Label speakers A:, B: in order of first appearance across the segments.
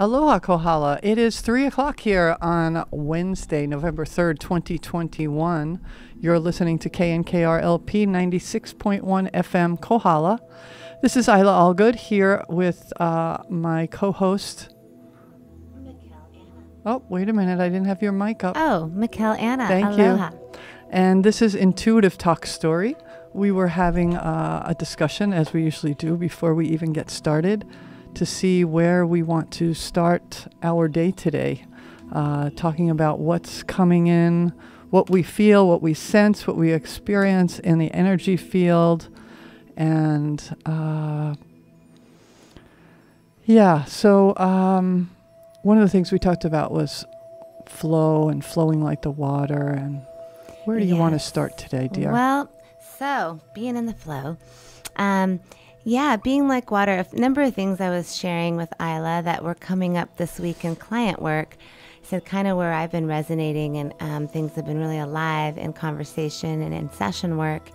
A: Aloha Kohala. It is 3 o'clock here on Wednesday, November 3rd, 2021. You're listening to KNKRLP 96.1 FM Kohala. This is Eila Algood here with uh, my co host. Oh, wait a minute. I didn't have your mic up.
B: Oh, Michál Anna.
A: Thank
B: Aloha.
A: you. And this is Intuitive Talk Story. We were having uh, a discussion, as we usually do, before we even get started, to see where we want to start our day today. Uh, talking about what's coming in, what we feel, what we sense, what we experience in the energy field. And uh, yeah, so um, one of the things we talked about was flow and flowing like the water. And where do you want to start today, dear?
B: Well, so being in the flow. Um, yeah, being like water. A number of things I was sharing with Eila that were coming up this week in client work. So, kind of where I've been resonating and um, things have been really alive in conversation and in session work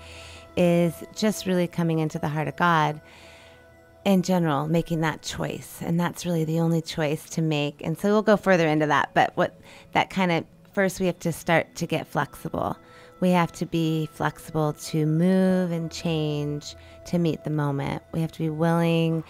B: is just really coming into the heart of God in general, making that choice. And that's really the only choice to make. And so we'll go further into that. But what that kind of first, we have to start to get flexible. We have to be flexible to move and change to meet the moment. We have to be willing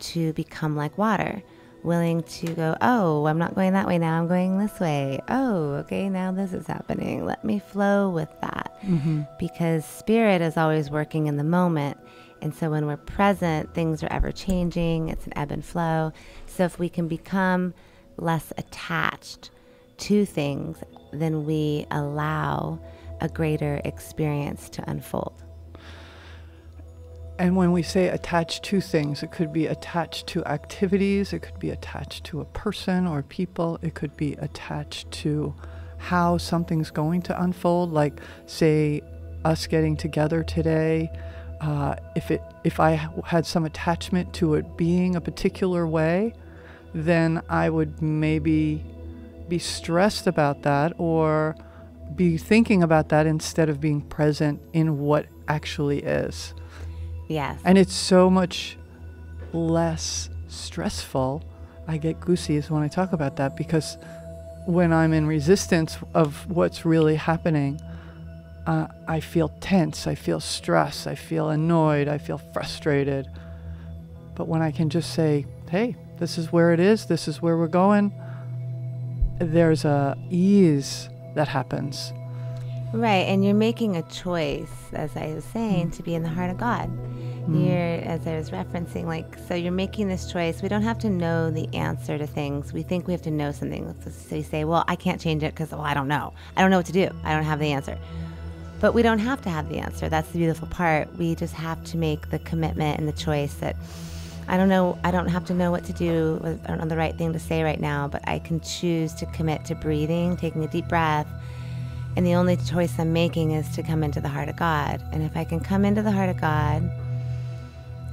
B: to become like water, willing to go, oh, I'm not going that way now, I'm going this way. Oh, okay, now this is happening. Let me flow with that. Mm-hmm. Because spirit is always working in the moment. And so when we're present, things are ever changing, it's an ebb and flow. So if we can become less attached to things, then we allow a greater experience to unfold.
A: And when we say attached to things, it could be attached to activities, it could be attached to a person or people, it could be attached to how something's going to unfold. Like, say, us getting together today. Uh, if it if I had some attachment to it being a particular way, then I would maybe be stressed about that or be thinking about that instead of being present in what actually is.
B: Yes.
A: And it's so much less stressful. I get goosies when I talk about that because when I'm in resistance of what's really happening, uh, I feel tense, I feel stress, I feel annoyed, I feel frustrated. But when I can just say, hey, this is where it is, this is where we're going, there's a ease that happens.
B: Right, and you're making a choice, as I was saying, to be in the heart of God. Mm-hmm. You're, as I was referencing, like, so you're making this choice. We don't have to know the answer to things. We think we have to know something. So you say, well, I can't change it because, well, I don't know. I don't know what to do. I don't have the answer. But we don't have to have the answer. That's the beautiful part. We just have to make the commitment and the choice that I don't know, I don't have to know what to do. I don't know the right thing to say right now, but I can choose to commit to breathing, taking a deep breath. And the only choice I'm making is to come into the heart of God. And if I can come into the heart of God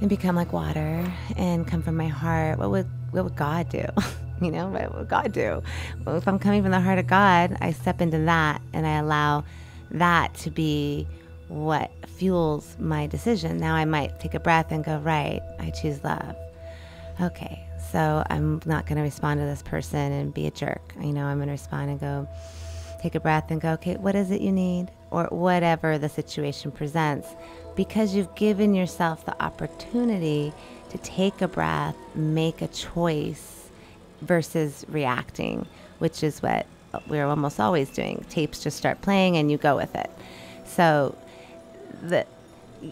B: and become like water and come from my heart, what would what would God do? you know, what would God do? Well, if I'm coming from the heart of God, I step into that and I allow that to be what fuels my decision. Now I might take a breath and go, right, I choose love. Okay, so I'm not going to respond to this person and be a jerk. You know, I'm going to respond and go, take a breath and go, okay, what is it you need? Or whatever the situation presents. Because you've given yourself the opportunity to take a breath, make a choice versus reacting, which is what we're almost always doing. Tapes just start playing and you go with it. So, the,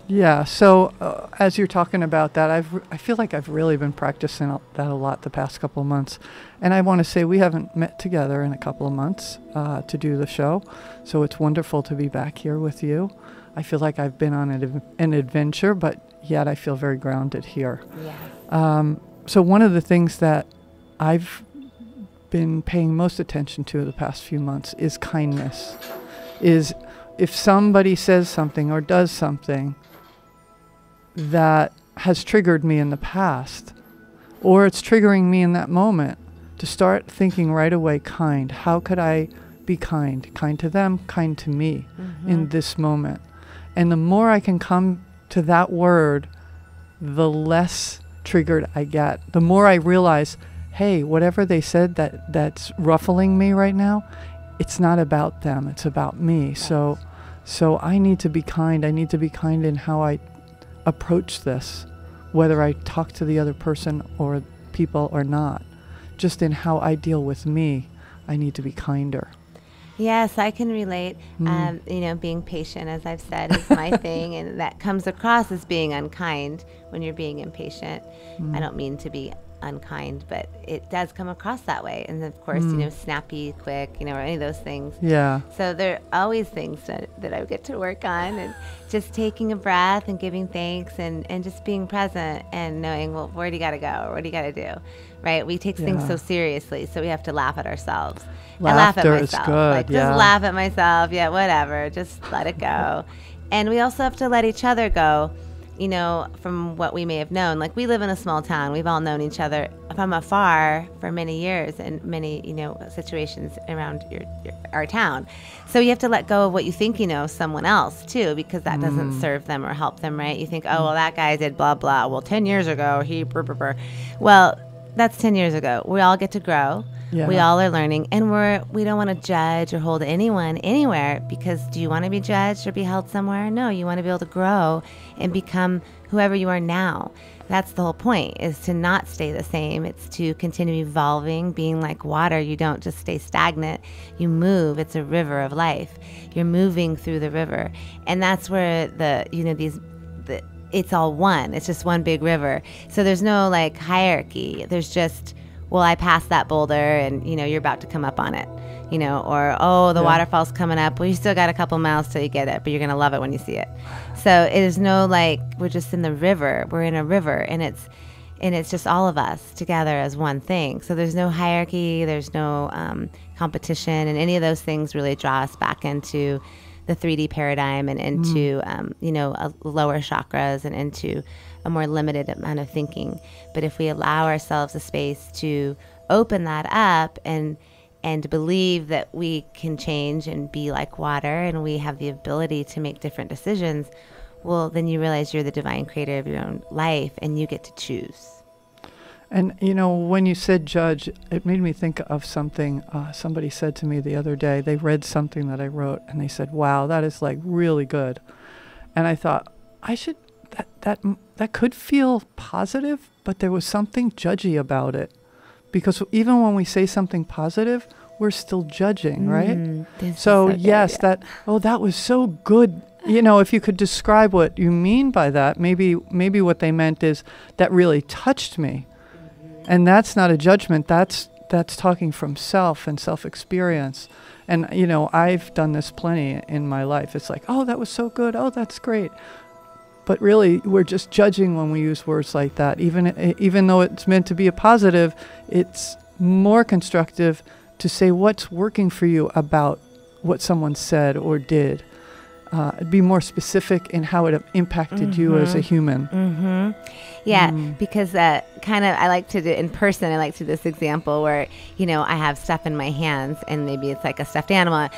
A: Yeah. So uh, as you're talking about that, I've I feel like I've really been practicing that a lot the past couple of months, and I want to say we haven't met together in a couple of months uh, to do the show, so it's wonderful to be back here with you. I feel like I've been on an, an adventure, but yet I feel very grounded here.
B: yeah.
A: Um, so one of the things that I've been paying most attention to the past few months is kindness. Is if somebody says something or does something that has triggered me in the past, or it's triggering me in that moment, to start thinking right away kind. How could I be kind? Kind to them, kind to me in mm-hmm. this moment. And the more I can come to that word, the less triggered I get. The more I realize, hey, whatever they said that that's ruffling me right now, it's not about them. It's about me. So, so I need to be kind. I need to be kind in how I approach this, whether I talk to the other person or people or not. Just in how I deal with me, I need to be kinder.
B: Yes, I can relate.
A: Mm.
B: Um, you know, being patient, as I've said, is my thing, and that comes across as being unkind when you're being impatient.
A: Mm.
B: I don't mean to be unkind, but it does come across that way. And of course, you
A: Mm.
B: know, snappy, quick, you know, or any of those things.
A: Yeah.
B: So there are always things that, that I get to work on and just taking a breath and giving thanks and, and just being present and knowing, well, where do you got to go? Or what do you got to do? Right? We take things so seriously, so we have to laugh at ourselves. I laugh at
A: Laughter is
B: myself.
A: good,
B: Like,
A: yeah.
B: just laugh at myself. Yeah, whatever. Just let it go. And we also have to let each other go, you know, from what we may have known. Like, we live in a small town. We've all known each other from afar for many years and many, you know, situations around your, your our town. So you have to let go of what you think you know someone else, too, because that doesn't
A: Mm.
B: serve them or help them, right? You think, oh, well, that guy did blah, blah. Well, 10 years ago, he, well, that's 10 years ago. We all get to grow.
A: Yeah.
B: We all are learning, and we're we don't want to judge or hold anyone anywhere because do you want to be judged or be held somewhere? No, you want to be able to grow and become whoever you are now. That's the whole point is to not stay the same. It's to continue evolving, being like water. You don't just stay stagnant. You move. It's a river of life. You're moving through the river. And that's where the you know these the it's all one. It's just one big river. So there's no like hierarchy. There's just well, I passed that boulder and, you know, you're about to come up on it, you know, or, oh, the
A: Yeah.
B: waterfall's coming up. Well, you still got a couple miles till you get it, but you're going to love it when you see it. So it is no like, we're just in the river. We're in a river and it's, and it's just all of us together as one thing. So there's no hierarchy, there's no um, competition, and any of those things really draw us back into the 3D paradigm and into um, you know a lower chakras and into a more limited amount of thinking. But if we allow ourselves a space to open that up and and believe that we can change and be like water and we have the ability to make different decisions, well, then you realize you're the divine creator of your own life and you get to choose.
A: And you know, when you said judge, it made me think of something uh, somebody said to me the other day. They read something that I wrote, and they said, "Wow, that is like really good." And I thought, I should that that that could feel positive, but there was something judgy about it, because even when we say something positive, we're still judging, right?
B: Mm, this is
A: So,
B: good,
A: yes,
B: yeah.
A: that oh that was so good. You know, if you could describe what you mean by that, maybe maybe what they meant is that really touched me. And that's not a judgment. That's that's talking from self and self-experience. And you know, I've done this plenty in my life. It's like, "Oh, that was so good. Oh, that's great." But really, we're just judging when we use words like that. Even even though it's meant to be a positive, it's more constructive to say what's working for you about what someone said or did. Uh, be more specific in how it impacted you as a
B: Mhm.
A: human.
B: Mm-hmm. Yeah,
A: Mm.
B: because uh, kind of I like to do in person. I like to do this example where you know I have stuff in my hands, and maybe it's like a stuffed animal.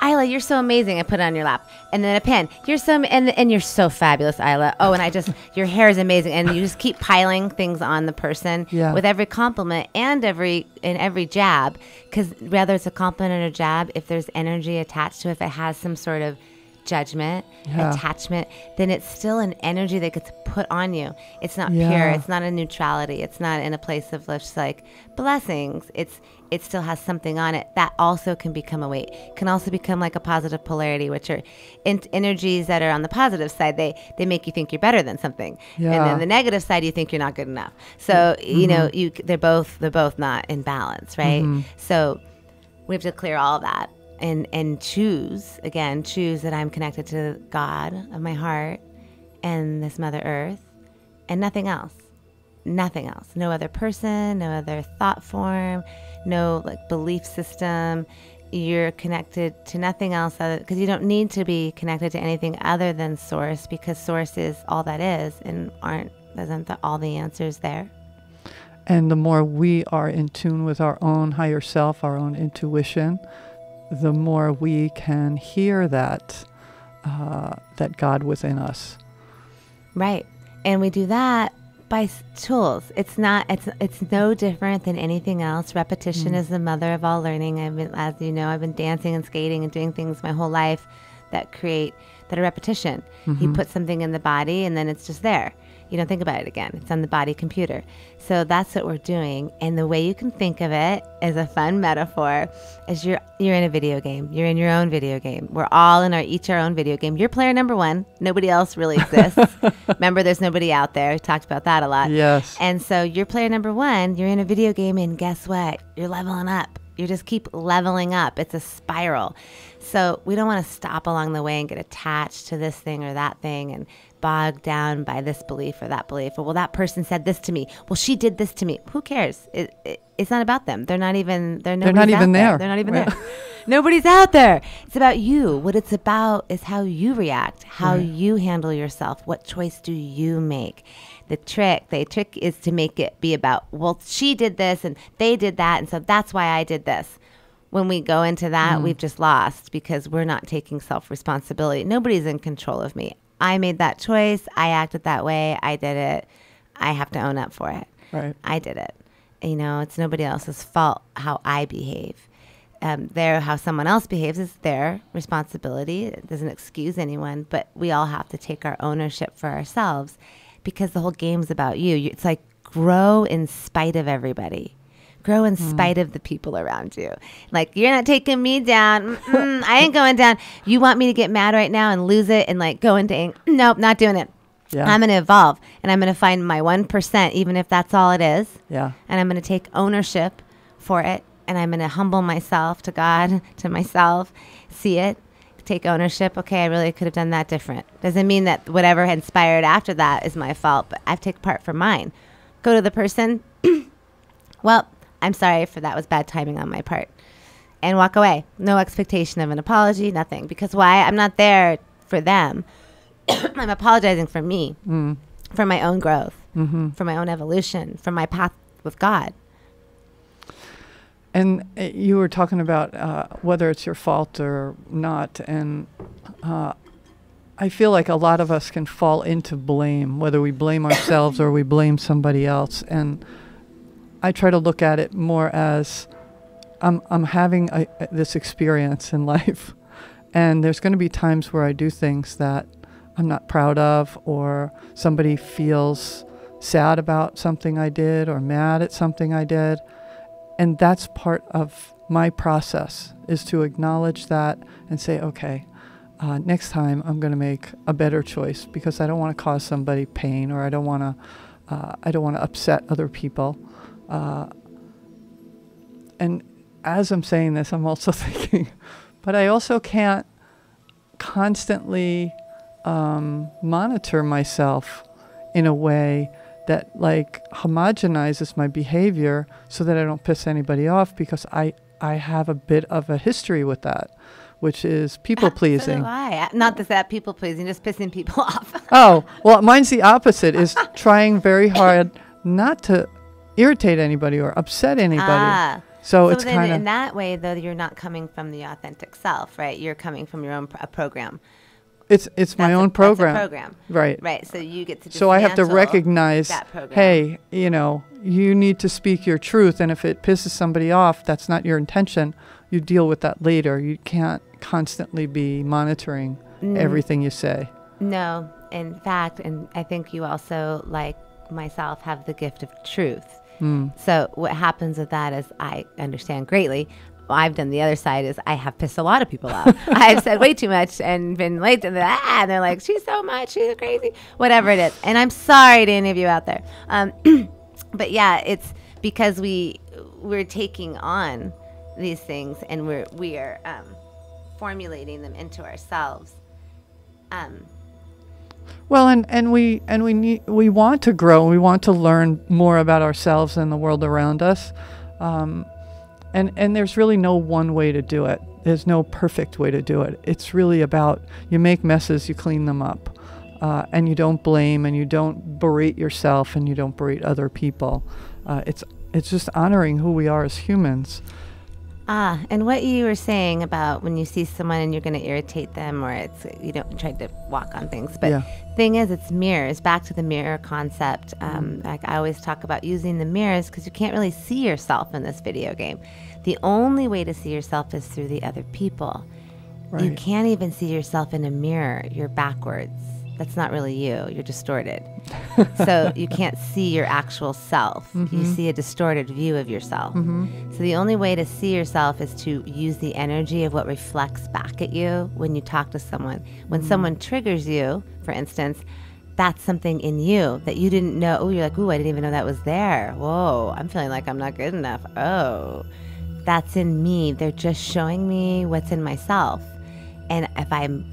B: Eila, you're so amazing. I put it on your lap, and then a pen. You're so and and you're so fabulous, Eila. Oh, and I just your hair is amazing, and you just keep piling things on the person
A: Yeah.
B: with every compliment and every and every jab. Because whether it's a compliment or a jab, if there's energy attached to it, if it has some sort of judgment,
A: Yeah.
B: attachment, then it's still an energy that gets put on you. It's not pure. It's not a neutrality. It's not in a place of just like blessings. It's it still has something on it that also can become a weight. Can also become like a positive polarity, which are in- energies that are on the positive side. They they make you think you're better than something, and then the negative side you think you're not good enough. So mm-hmm. you know you they're both they're both not in balance, right? Mm-hmm. So we have to clear all that and and choose again choose that i'm connected to god of my heart and this mother earth and nothing else nothing else no other person no other thought form no like belief system you're connected to nothing else other because you don't need to be connected to anything other than source because source is all that is and aren't isn't the, all the answers there
A: And the more we are in tune with our own higher self, our own intuition, the more we can hear that uh, that God within us.
B: Right. And we do that by tools. It's not. It's it's no different than anything else. Repetition mm. is the mother of all learning. I've been, as you know, I've been dancing and skating and doing things my whole life that create that are repetition. You mm-hmm. put something in the body, and then it's just there. You don't think about it again. It's on the body computer. So that's what we're doing. And the way you can think of it as a fun metaphor is you're you're in a video game. You're in your own video game. We're all in our each our own video game. You're player number one. Nobody else really exists. Remember, there's nobody out there. We talked about that a lot.
A: Yes.
B: And so you're player number one. You're in a video game, and guess what? You're leveling up. You just keep leveling up. It's a spiral. So we don't want to stop along the way and get attached to this thing or that thing and bogged down by this belief or that belief. Or well, that person said this to me. Well, she did this to me. Who cares? It, it, it's not about them. They're not even. They're,
A: not even
B: out
A: there.
B: They're not even
A: Right.
B: there. Nobody's out there. It's about you. What it's about is how you react, how
A: Right.
B: you handle yourself. What choice do you make? The trick, the trick is to make it be about, well, she did this and they did that, and so that's why I did this. When we go into that, hmm. we've just lost because we're not taking self responsibility. Nobody's in control of me. I made that choice. I acted that way. I did it. I have to own up for it.
A: Right.
B: I did it. You know, it's nobody else's fault how I behave. Um, their how someone else behaves is their responsibility. It doesn't excuse anyone, but we all have to take our ownership for ourselves because the whole game's about you. You- It's like grow in spite of everybody. Grow in hmm. spite of the people around you. Like you're not taking me down. Mm-mm, I ain't going down. You want me to get mad right now and lose it and like go into ang- nope, not doing it.
A: Yeah.
B: I'm going to evolve and I'm going to find my 1%, even if that's all it is.
A: Yeah.
B: And I'm going to take ownership for it. And I'm going to humble myself to God, to myself, see it, take ownership. Okay, I really could have done that different. Doesn't mean that whatever inspired after that is my fault, but I've taken part for mine. Go to the person, well, I'm sorry for that was bad timing on my part. And walk away. No expectation of an apology, nothing. Because why? I'm not there for them. I'm apologizing for me, for my own growth, for my own evolution, for my path with God.
A: And uh, you were talking about uh, whether it's your fault or not, and uh, I feel like a lot of us can fall into blame, whether we blame ourselves or we blame somebody else. And I try to look at it more as I'm I'm having a, this experience in life, and there's going to be times where I do things that I'm not proud of, or somebody feels sad about something I did, or mad at something I did. And that's part of my process is to acknowledge that and say okay uh, next time i'm going to make a better choice because i don't want to cause somebody pain or i don't want to uh, i don't want to upset other people uh, and as i'm saying this i'm also thinking but i also can't constantly um, monitor myself in a way that like homogenizes my behavior so that I don't piss anybody off because I I have a bit of a history with that, which is people pleasing.
B: do I. Not that that people pleasing, just pissing people off.
A: oh, well, mine's the opposite is trying very hard not to irritate anybody or upset anybody.
B: Ah.
A: So,
B: So
A: it's kind of in
B: that way, though, you're not coming from the authentic self, right? You're coming from your own pr- a program.
A: it's it's my
B: That's a-
A: own
B: a
A: program.
B: program.
A: Right.
B: Right. So you get to.
A: So I have to recognize, hey, you know, you need to speak your truth, and if it pisses somebody off, that's not your intention. You deal with that later. You can't constantly be monitoring
B: Mm.
A: everything you say.
B: No, in fact, and I think you also, like myself, have the gift of truth.
A: Hmm.
B: So what happens with that is I understand greatly. I've done the other side is I have pissed a lot of people off. I've said way too much and been late to that. And they're like, she's so much, she's crazy, whatever it is. And I'm sorry to any of you out there. Um, but yeah, it's because we we're taking on these things and we're we are um, formulating them into ourselves. Um,
A: Well, and, and we and we need we want to grow. We want to learn more about ourselves and the world around us. Um, and and there's really no one way to do it. There's no perfect way to do it. It's really about you make messes, you clean them up, uh, and you don't blame and you don't berate yourself and you don't berate other people. Uh, it's it's just honoring who we are as humans.
B: Ah, and what you were saying about when you see someone and you're going to irritate them, or it's you don't try to walk on things, but
A: Yeah.
B: thing is, it's mirrors. Back to the mirror concept. Um, like I always talk about using the mirrors because you can't really see yourself in this video game. The only way to see yourself is through the other people. You can't even see yourself in a mirror. You're backwards. That's not really you. You're distorted. so you can't see your actual self. You mm-hmm. see a distorted view of yourself. Mm-hmm. So the only way to see yourself is to use the energy of what reflects back at you when you talk to someone. When mm-hmm. someone triggers you, for instance, that's something in you that you didn't know. Oh, you're like, ooh, I didn't even know that was there. Whoa, I'm feeling like I'm not good enough. Oh, that's in me. They're just showing me what's in myself. And if I'm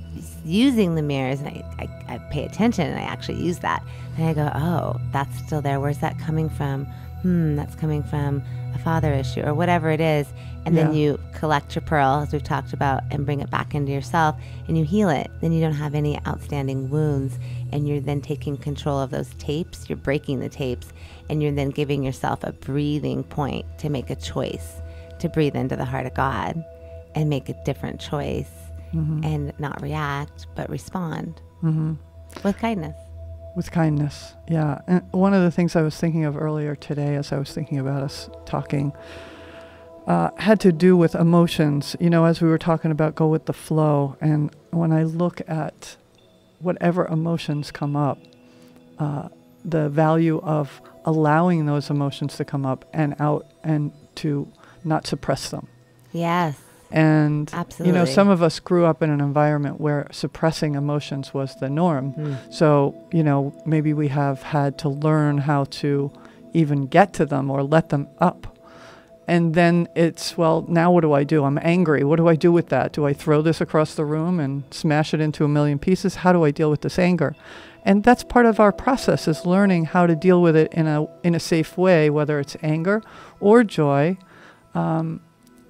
B: using the mirrors and I, I, I pay attention and I actually use that, And I go, oh, that's still there. Where's that coming from? Hmm, that's coming from a father issue or whatever it is. And then you collect your pearl, as we've talked about, and bring it back into yourself and you heal it. Then you don't have any outstanding wounds. And you're then taking control of those tapes. You're breaking the tapes and you're then giving yourself a breathing point to make a choice to breathe into the heart of God and make a different choice and not react, but respond with kindness.
A: With kindness, yeah. And one of the things I was thinking of earlier today, as I was thinking about us talking, uh, had to do with emotions. You know, as we were talking about go with the flow. And when I look at whatever emotions come up, uh, the value of allowing those emotions to come up and out and to not suppress them.
B: Yes.
A: And you know, some of us grew up in an environment where suppressing emotions was the norm. So, you know, maybe we have had to learn how to even get to them or let them up. And then it's, well, now what do I do? I'm angry. What do I do with that? Do I throw this across the room and smash it into a million pieces? How do I deal with this anger? And that's part of our process is learning how to deal with it in a in a safe way, whether it's anger or joy. Um,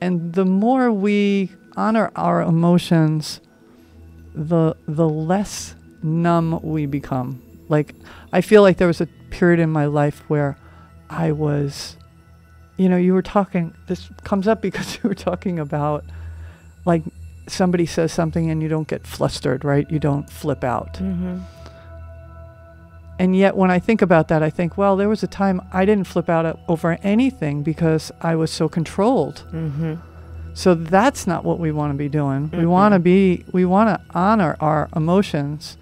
A: and the more we honor our emotions, the the less numb we become. Like I feel like there was a period in my life where I was you know, you were talking this comes up because you were talking about like somebody says something and you don't get flustered, right? You don't flip out.
B: Mm-hmm.
A: And yet, when I think about that, I think, well, there was a time I didn't flip out over anything because I was so controlled.
B: Mm-hmm.
A: So that's not what we want to be doing. We
B: Mm-mm.
A: want to be, we want to honor our emotions.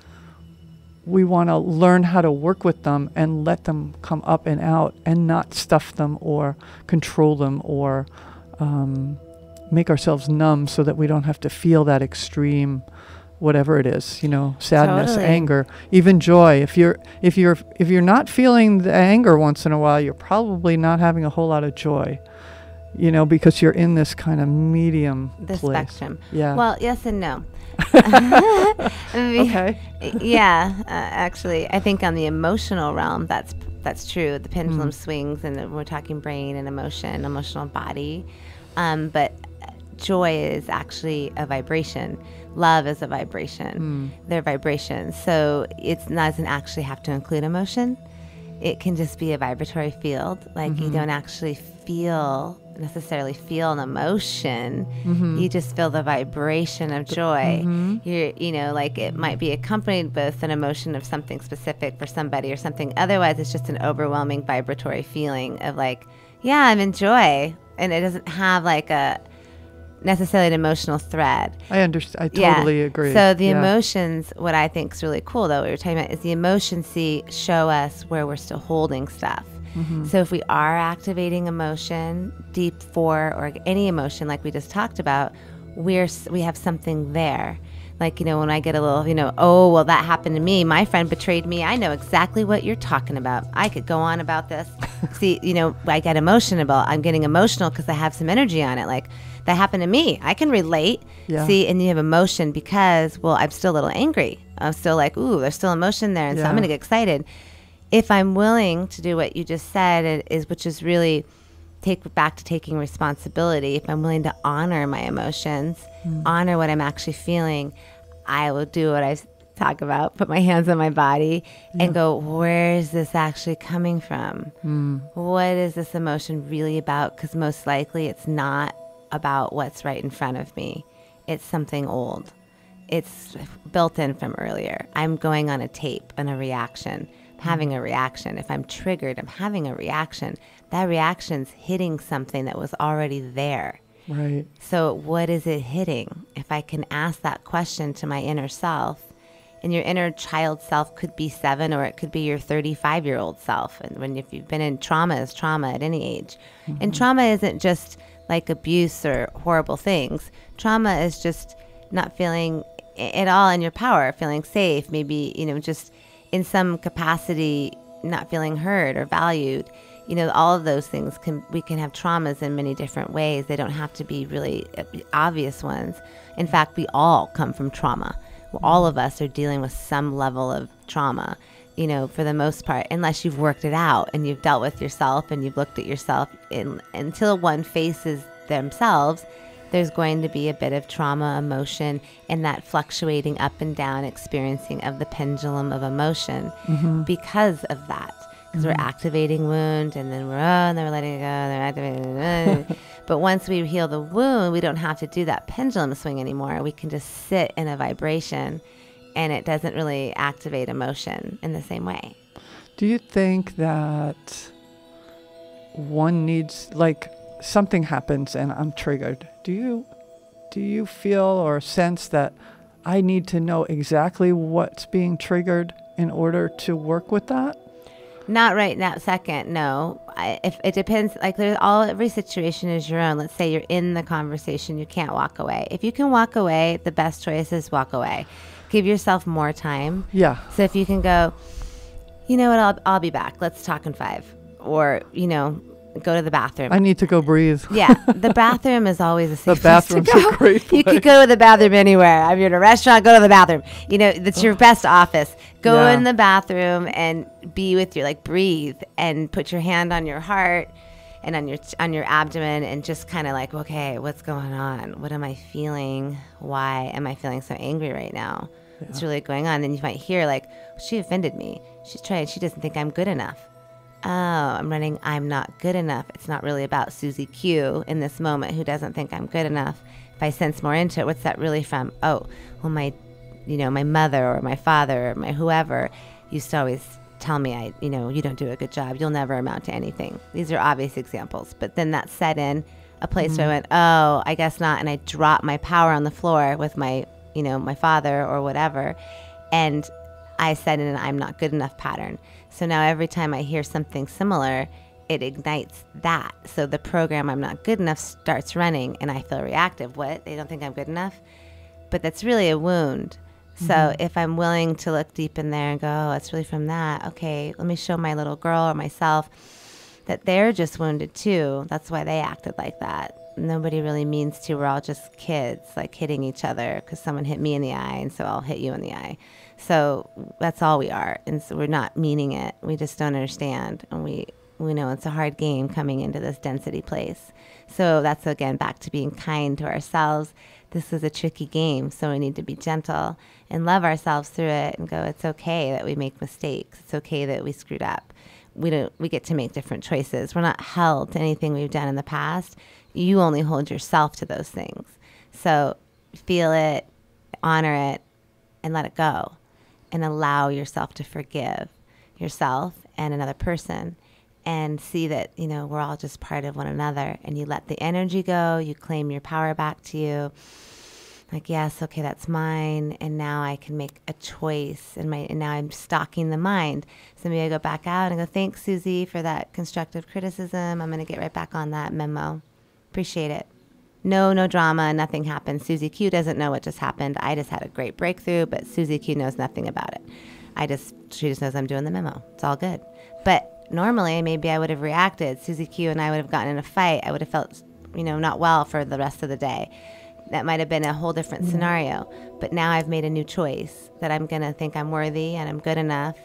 A: We want to learn how to work with them and let them come up and out and not stuff them or control them or um, make ourselves numb so that we don't have to feel that extreme whatever it is you know sadness
B: Totally.
A: anger even joy if you're if you're if you're not feeling the anger once in a while you're probably not having a whole lot of joy you know because you're in this kind of medium
B: The
A: place
B: spectrum.
A: yeah
B: Well, yes and no.
A: Okay
B: yeah, uh, actually, I think on the emotional realm, that's that's true. The pendulum swings, and we're talking brain and emotion, emotional body. Um, but joy is actually a vibration. Love is a vibration. Hmm. They're vibrations. So it doesn't actually have to include emotion. It can just be a vibratory field. Like you mm-hmm. don't actually feel necessarily feel an emotion. Mm-hmm. You just feel the vibration of joy. Mm-hmm. You're, you know, like it might be accompanied with an emotion of something specific for somebody or something. Otherwise, it's just an overwhelming vibratory feeling of like, yeah, I'm in joy, and it doesn't have like a necessarily an emotional thread.
A: i understand i totally agree
B: So the
A: Yeah.
B: emotions, what I think is really cool though, what you're talking about is the emotions see show us where we're still holding stuff.
A: Mm-hmm.
B: So if we are activating emotion, deep four or any emotion like we just talked about, we're we have something there. Like you know, when I get a little, you know, oh well, that happened to me. My friend betrayed me. I know exactly what you're talking about. I could go on about this. See, you know, I get emotional. I'm getting emotional because I have some energy on it. Like that happened to me. I can relate.
A: Yeah.
B: See, and you have emotion because, well, I'm still a little angry. I'm still like, ooh, there's still emotion there, and so I'm going to get excited. If I'm willing to do what you just said, it is which is really take back to taking responsibility. If I'm willing to honor my emotions, hmm. honor what I'm actually feeling, I will do what I talk about. Put my hands on my body and go, where is this actually coming from? Hmm. What is this emotion really about? Because most likely it's not about what's right in front of me. It's something old. It's built in from earlier. I'm going on a tape and a reaction, having a reaction. If I'm triggered, I'm having a reaction. That reaction's hitting something that was already there.
A: Right.
B: So, what is it hitting? If I can ask that question to my inner self, and your inner child self could be seven or it could be your 35 year old self. And when if you've been in trauma, is trauma at any age. Mm-hmm. And trauma isn't just like abuse or horrible things. Trauma is just not feeling at all in your power, feeling safe, maybe, you know, just in some capacity not feeling heard or valued. You know all of those things can we can have traumas in many different ways. They don't have to be really uh, obvious ones. In fact we all come from trauma. All of us are dealing with some level of trauma you know for the most part unless you've worked it out and you've dealt with yourself and you've looked at yourself in, until one faces themselves there's going to be a bit of trauma emotion and that fluctuating up and down experiencing of the pendulum of emotion mm-hmm. because of that because mm-hmm. we're activating wound and then we're oh, and then we're letting it go and then activating but once we heal the wound we don't have to do that pendulum swing anymore we can just sit in a vibration and it doesn't really activate emotion in the same way
A: do you think that one needs like something happens and i'm triggered do you do you feel or sense that i need to know exactly what's being triggered in order to work with that
B: not right now, second. No, I, if it depends. Like there's all every situation is your own. Let's say you're in the conversation, you can't walk away. If you can walk away, the best choice is walk away. Give yourself more time.
A: Yeah.
B: So if you can go, you know what? I'll I'll be back. Let's talk in five. Or you know, go to the bathroom.
A: I need to go breathe.
B: yeah, the bathroom is always a safe
A: the bathroom's
B: place to
A: go. a great place.
B: You could go to the bathroom anywhere. If you're in a restaurant, go to the bathroom. You know, that's your best office. Go yeah. in the bathroom and be with your like breathe and put your hand on your heart and on your on your abdomen and just kind of like, okay, what's going on? What am I feeling? Why am I feeling so angry right now? What's really going on? Then you might hear like, she offended me. She's trying. She doesn't think I'm good enough oh, I'm running, I'm not good enough. It's not really about Susie Q in this moment who doesn't think I'm good enough. If I sense more into it, what's that really from? Oh, well, my, you know, my mother or my father or my whoever used to always tell me I, you know, you don't do a good job. You'll never amount to anything. These are obvious examples. But then that set in a place mm-hmm. where I went, oh, I guess not. And I dropped my power on the floor with my, you know, my father or whatever. And I said in an I'm not good enough pattern. So now every time I hear something similar, it ignites that. So the program I'm not good enough starts running and I feel reactive. What? They don't think I'm good enough? But that's really a wound. So mm-hmm. if I'm willing to look deep in there and go, oh, it's really from that, okay, let me show my little girl or myself that they're just wounded too. That's why they acted like that. Nobody really means to. We're all just kids, like hitting each other because someone hit me in the eye, and so I'll hit you in the eye. So that's all we are. And so we're not meaning it. We just don't understand. And we, we know it's a hard game coming into this density place. So that's again back to being kind to ourselves. This is a tricky game, so we need to be gentle and love ourselves through it and go, it's okay that we make mistakes. It's okay that we screwed up. We don't we get to make different choices. We're not held to anything we've done in the past. You only hold yourself to those things. So feel it, honor it, and let it go and allow yourself to forgive yourself and another person and see that you know we're all just part of one another and you let the energy go you claim your power back to you. Like yes okay that's mine and now i can make a choice and my and now i'm stalking the mind. So maybe i go back out and go thanks susie for that constructive criticism. I'm going to get right back on that memo appreciate it no, no drama, nothing happened. Susie Q doesn't know what just happened. I just had a great breakthrough, but Susie Q knows nothing about it. I just, she just knows I'm doing the memo. It's all good. But normally, maybe I would have reacted. Susie Q and I would have gotten in a fight. I would have felt, you know, not well for the rest of the day. That might have been a whole different mm-hmm. scenario. But now I've made a new choice that I'm going to think I'm worthy and I'm good enough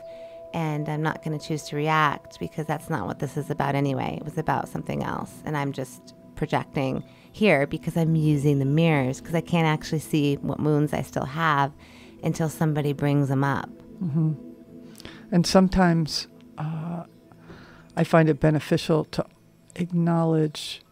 B: and I'm not going to choose to react because that's not what this is about anyway. It was about something else. And I'm just projecting here because I'm using the mirrors because I can't actually see what wounds I still have until somebody brings them up.
A: Mm-hmm. And sometimes uh, I find it beneficial to acknowledge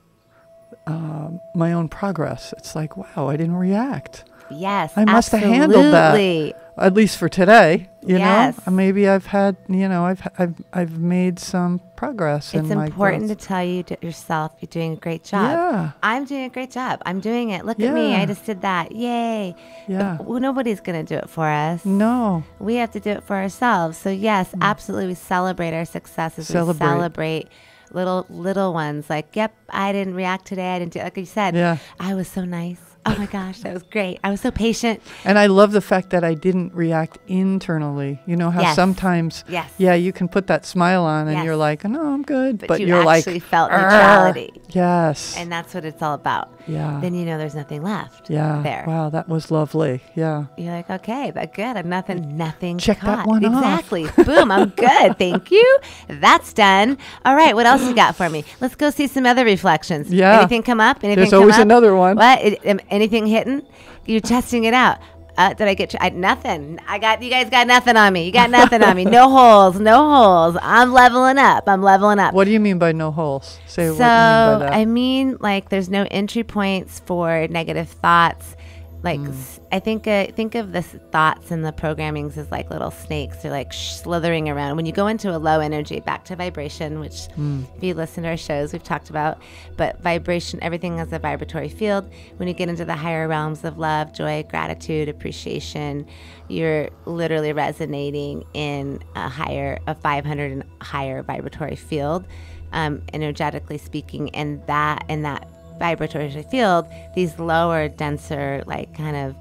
A: um, my own progress. It's like, wow, I didn't react.
B: Yes,
A: I must have handled that. At least for today, you
B: Yes.
A: know. Maybe I've had, you know, I've I've I've made some progress
B: It's important to tell you to yourself you're doing a great job.
A: Yeah.
B: I'm doing a great job. I'm doing it. Look at me. I just did that. Yay.
A: Yeah.
B: Well, nobody's going to do it for us.
A: No.
B: We have to do it for ourselves. So yes, absolutely we celebrate our successes.
A: Mm. Celebrate.
B: We celebrate little little ones like, yep, I didn't react today. I didn't do like you said.
A: Yeah.
B: I was so nice. Oh my gosh, that was great. I was so patient.
A: And I love the fact that I didn't react internally. You know how
B: Yes.
A: sometimes,
B: Yes.
A: yeah, you can put that smile on and
B: Yes.
A: you're like, no, I'm good.
B: But
A: But,
B: you
A: you're like,
B: actually felt
A: "Arr."
B: neutrality.
A: Yes.
B: And that's what it's all about.
A: yeah.
B: Then you know there's nothing left.
A: yeah.
B: There.
A: Wow, that was lovely. Yeah.
B: You're like, okay, but good. I'm nothing, nothing.
A: Check that
B: caught.
A: one off.
B: Exactly. Boom. I'm good. Thank you. That's done. All right. What else you got for me? Let's go see some other reflections.
A: Yeah.
B: Anything come up? Anything
A: There's always
B: up?
A: another one.
B: What? It, um, anything hitting? You're testing it out. Uh, did I get you? I, nothing. I got you guys got nothing on me. You got nothing on me. No holes. No holes. I'm leveling up. I'm leveling up.
A: What do you mean by no holes? Say
B: So
A: what you mean by that.
B: I mean, like, there's no entry points for negative thoughts. Like,
A: Mm.
B: I think uh, think of the thoughts and the programmings as like little snakes. They're like slithering around. When you go into a low energy, back to vibration, which
A: Mm.
B: if you listen to our shows, we've talked about. But vibration, everything has a vibratory field. When you get into the higher realms of love, joy, gratitude, appreciation, you're literally resonating in a higher, a 500 and higher vibratory field um, energetically speaking, and that in that vibratory field, these lower, denser, like kind of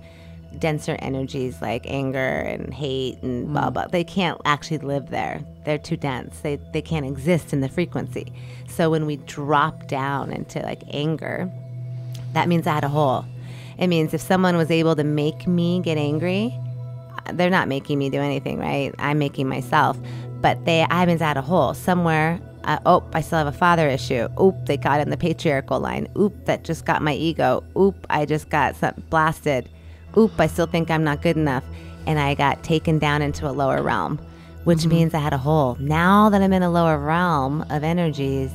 B: denser energies like anger and hate and mm. blah blah, they can't actually live there. They're too dense. They they can't exist in the frequency. So when we drop down into like anger, that means I had a hole. It means if someone was able to make me get angry, they're not making me do anything, right? I'm making myself. But they, I means I had a hole somewhere. Uh, oh, I still have a father issue. Oop, they got in the patriarchal line. Oop, that just got my ego. Oop, I just got some blasted. Oop, I still think I'm not good enough. And I got taken down into a lower realm, which means I had a hole. Now that I'm in a lower realm of energies,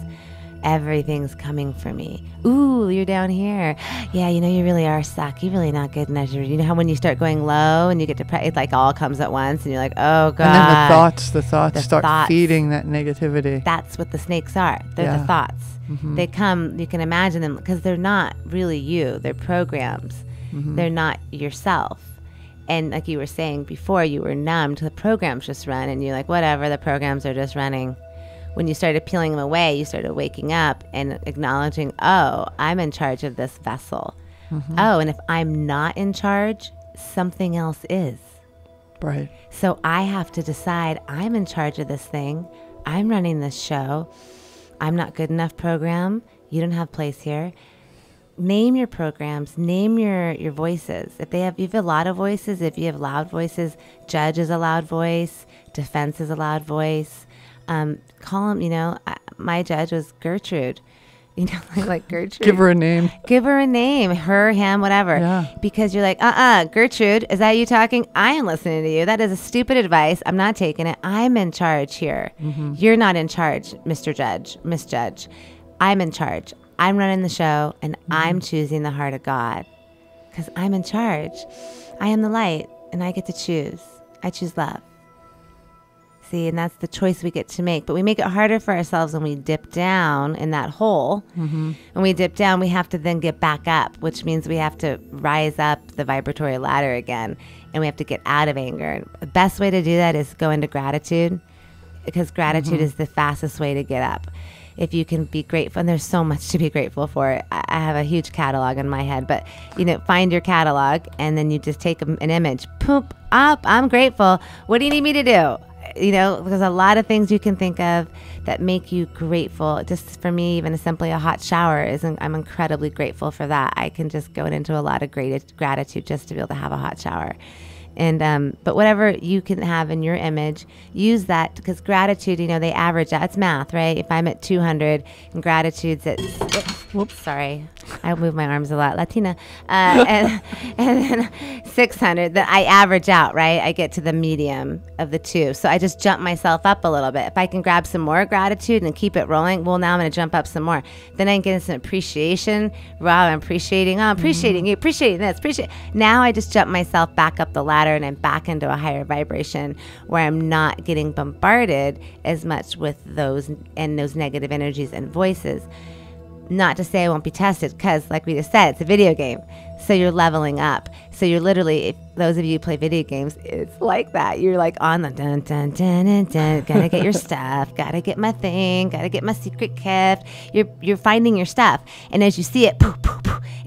B: everything's coming for me. Ooh, you're down here. Yeah, you know, you really are suck. You're really not good enough. You know how when you start going low and you get depressed, it like all comes at once and you're like, oh, God.
A: and then the thoughts, the thoughts
B: The
A: start
B: thoughts.
A: feeding that negativity.
B: That's what the snakes are. They're the
A: Yeah. Mm-hmm.
B: thoughts. They come, you can imagine them because they're not really you, they're programs.
A: Mm-hmm.
B: They're not yourself. And like you were saying before, you were numb to the programs just run, and you're like, whatever, the programs are just running. When you started peeling them away, you started waking up and acknowledging, oh, I'm in charge of this vessel.
A: Mm-hmm.
B: Oh, and if I'm not in charge, something else is.
A: right.
B: So I have to decide I'm in charge of this thing. I'm running this show. I'm not good enough program. You don't have place here. Name your programs, name your your voices. If they have you have a lot of voices, if you have loud voices, judge is a loud voice, defense is a loud voice. Um, call him, you know, I, my judge was Gertrude. You know, like, like Gertrude.
A: Give her a name.
B: Give her a name, her, him, whatever.
A: Yeah.
B: Because you're like, uh uh Gertrude, is that you talking? I am listening to you. That is a stupid advice. I'm not taking it. I'm in charge here. You're not in charge, Mr. Judge, Miss Judge. I'm in charge. I'm running the show and I'm choosing the heart of God because I'm in charge. I am the light and I get to choose. I choose love. See, and that's the choice we get to make. But we make it harder for ourselves when we dip down in that hole. Mm-hmm. When we dip down, we have to then get back up, which means we have to rise up the vibratory ladder again and we have to get out of anger. And the best way to do that is go into gratitude because gratitude mm-hmm. is the fastest way to get up. If you can be grateful, and there's so much to be grateful for. I I have a huge catalog in my head, but you know, find your catalog and then you just take an image. Poop up. I'm grateful. What do you need me to do? You know, there's a lot of things you can think of that make you grateful. Just for me, even simply a hot shower is. I'm incredibly grateful for that. I can just go into a lot of great gratitude just to be able to have a hot shower. And um, but whatever you can have in your image, use that because gratitude, you know, they average out. It's math, right? If I'm at 200 and gratitude's at, whoops, whoops sorry, I move my arms a lot, Latina. Uh, and, and then 600, that I average out, right? I get to the medium of the two. So I just jump myself up a little bit. If I can grab some more gratitude and keep it rolling, well, now I'm going to jump up some more. Then I can get some appreciation. Wow, I'm appreciating. Oh, I'm appreciating you, appreciating this, appreciate. Now I just jump myself back up the ladder and I'm back into a higher vibration where I'm not getting bombarded as much with those and those negative energies and voices. Not to say I won't be tested, because, like we just said, it's a video game. So you're leveling up. So you're literally, if those of you who play video games, it's like that. You're like on the dun dun dun dun dun. Gotta get your stuff. Gotta get my thing. Gotta get my secret gift. You're you're finding your stuff, and as you see it, poof,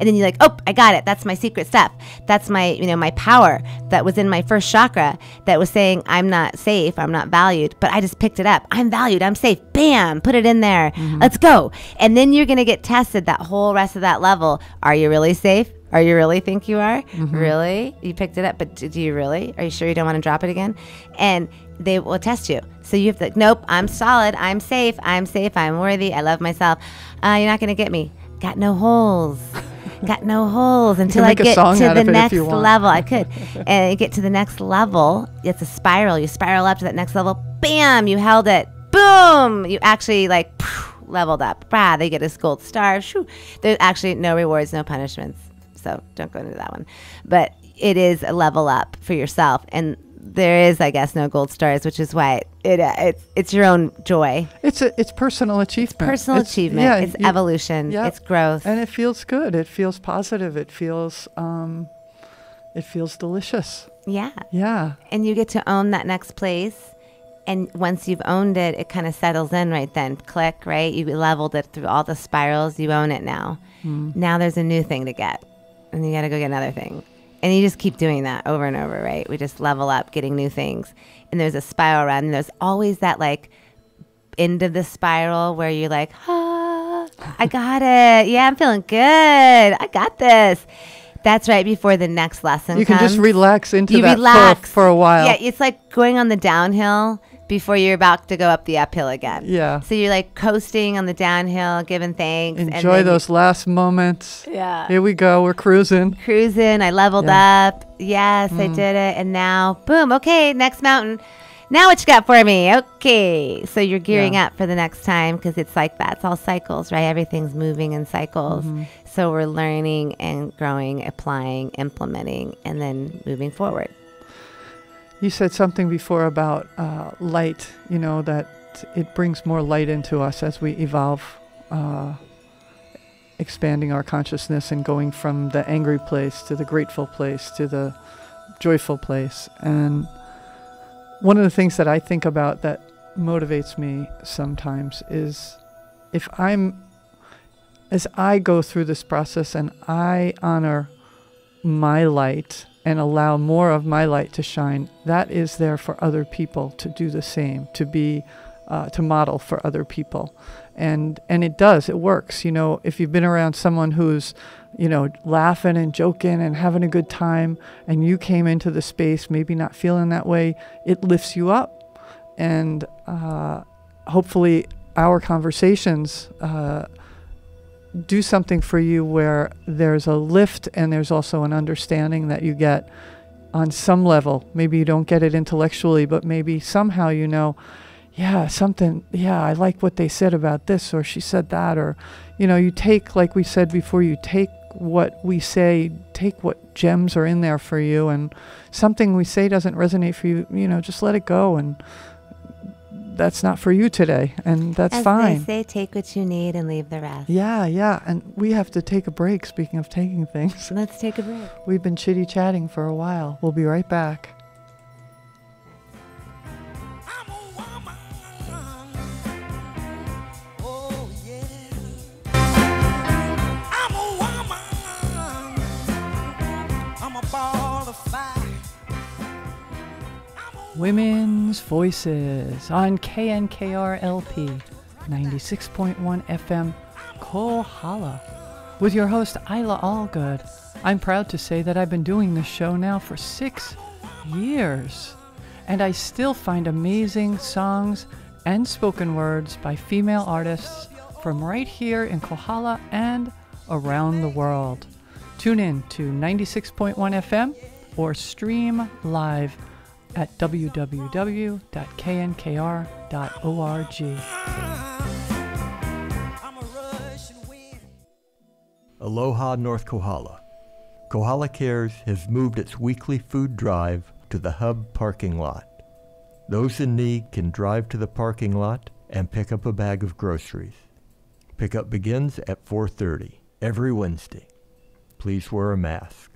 B: and then you're like, oh, I got it. That's my secret stuff. That's my you know my power that was in my first chakra that was saying I'm not safe. I'm not valued. But I just picked it up. I'm valued. I'm safe. Bam. Put it in there. Let's go. And then you're gonna get tested that whole rest of that level. Are you really safe? Are you really think you are? Really? You picked it up, but do you really? Are you sure you don't want to drop it again? And they will test you. So you have to, nope, I'm solid. I'm safe. I'm safe. I'm worthy. I love myself. Uh, you're not going to get me. Got no holes. Got no holes until I get to the
A: of it if
B: next level. I could. and you get to the next level. It's a spiral. You spiral up to that next level. Bam! You held it. Boom! You actually like phew, leveled up. Brah, they get this gold star. Shoo. There's actually no rewards, no punishments. So don't go into that one. But it is a level up for yourself. And there is, I guess, no gold stars, which is why it, uh, it's, it's your own joy.
A: It's a, it's personal achievement.
B: Personal
A: It's-
B: achievement.
A: yeah,
B: it's
A: you-
B: evolution.
A: yeah.
B: It's growth.
A: and it feels good. It feels positive. It feels um, it feels delicious.
B: yeah.
A: Yeah.
B: and you get to own that next place. And once you've owned it, it kind of settles in right then. Click, right? You leveled it through all the spirals. You own it now. Now there's a new thing to get. And you got to go get another thing. And you just keep doing that over and over, right? We just level up, getting new things. And there's a spiral run. And there's always that like end of the spiral where you're like, ah, I got it. Yeah, I'm feeling good. I got this. That's right before the next lesson
A: You can just relax into
B: you
A: that for-
B: relax
A: For, a while.
B: Yeah, it's like going on the downhill before you're about to go up the uphill again.
A: Yeah.
B: So you're like coasting on the downhill, giving thanks. and
A: Enjoy those last moments.
B: Yeah.
A: Here we go. We're cruising.
B: Cruising. I leveled
A: Yeah.
B: up. Yes, I did it. And now, boom. Okay, next mountain. Now what you got for me? Okay. So you're gearing
A: Yeah.
B: up for the next time because it's like that. It's all cycles, right? Everything's moving in cycles.
A: Mm-hmm.
B: So we're learning and growing, applying, implementing, and then moving forward.
A: You said something before about uh, light, you know, that it brings more light into us as we evolve, uh, expanding our consciousness and going from the angry place to the grateful place to the joyful place. And one of the things that I think about that motivates me sometimes is if I'm, as I go through this process and I honor my light and allow more of my light to shine, that is there for other people to do the same, to be, uh, to model for other people, and and it does, it works. You know, if you've been around someone who's, you know, laughing and joking and having a good time, and you came into the space maybe not feeling that way, it lifts you up, and uh, hopefully our conversations. Uh, do something for you where there's a lift and there's also an understanding that you get on some level. Maybe you don't get it intellectually, but maybe somehow you know, yeah, something, yeah, I like what they said about this or she said that. Or, you know, you take, like we said before, you take what we say, take what gems are in there for you, and something we say doesn't resonate for you, you know, just let it go. And that's not for you today. And that's
B: As
A: fine.
B: they say, take what you need and leave the rest.
A: Yeah, yeah. And we have to take a break. Speaking of taking things,
B: Let's take a break.
A: we've been chitty chatting for a while. We'll be right back. Women's Voices on KNKRLP 96.1 FM, Kohala. With your host, Eila Algood. I'm proud to say that I've been doing this show now for six years. And I still find amazing songs and spoken words by female artists from right here in Kohala and around the world. Tune in to 96.1 FM or stream live at www.knkr.org.
C: Aloha, North Kohala. Kohala Cares has moved its weekly food drive to the hub parking lot. Those in need can drive to the parking lot and pick up a bag of groceries. Pickup begins at 4:30 every Wednesday. Please wear a mask.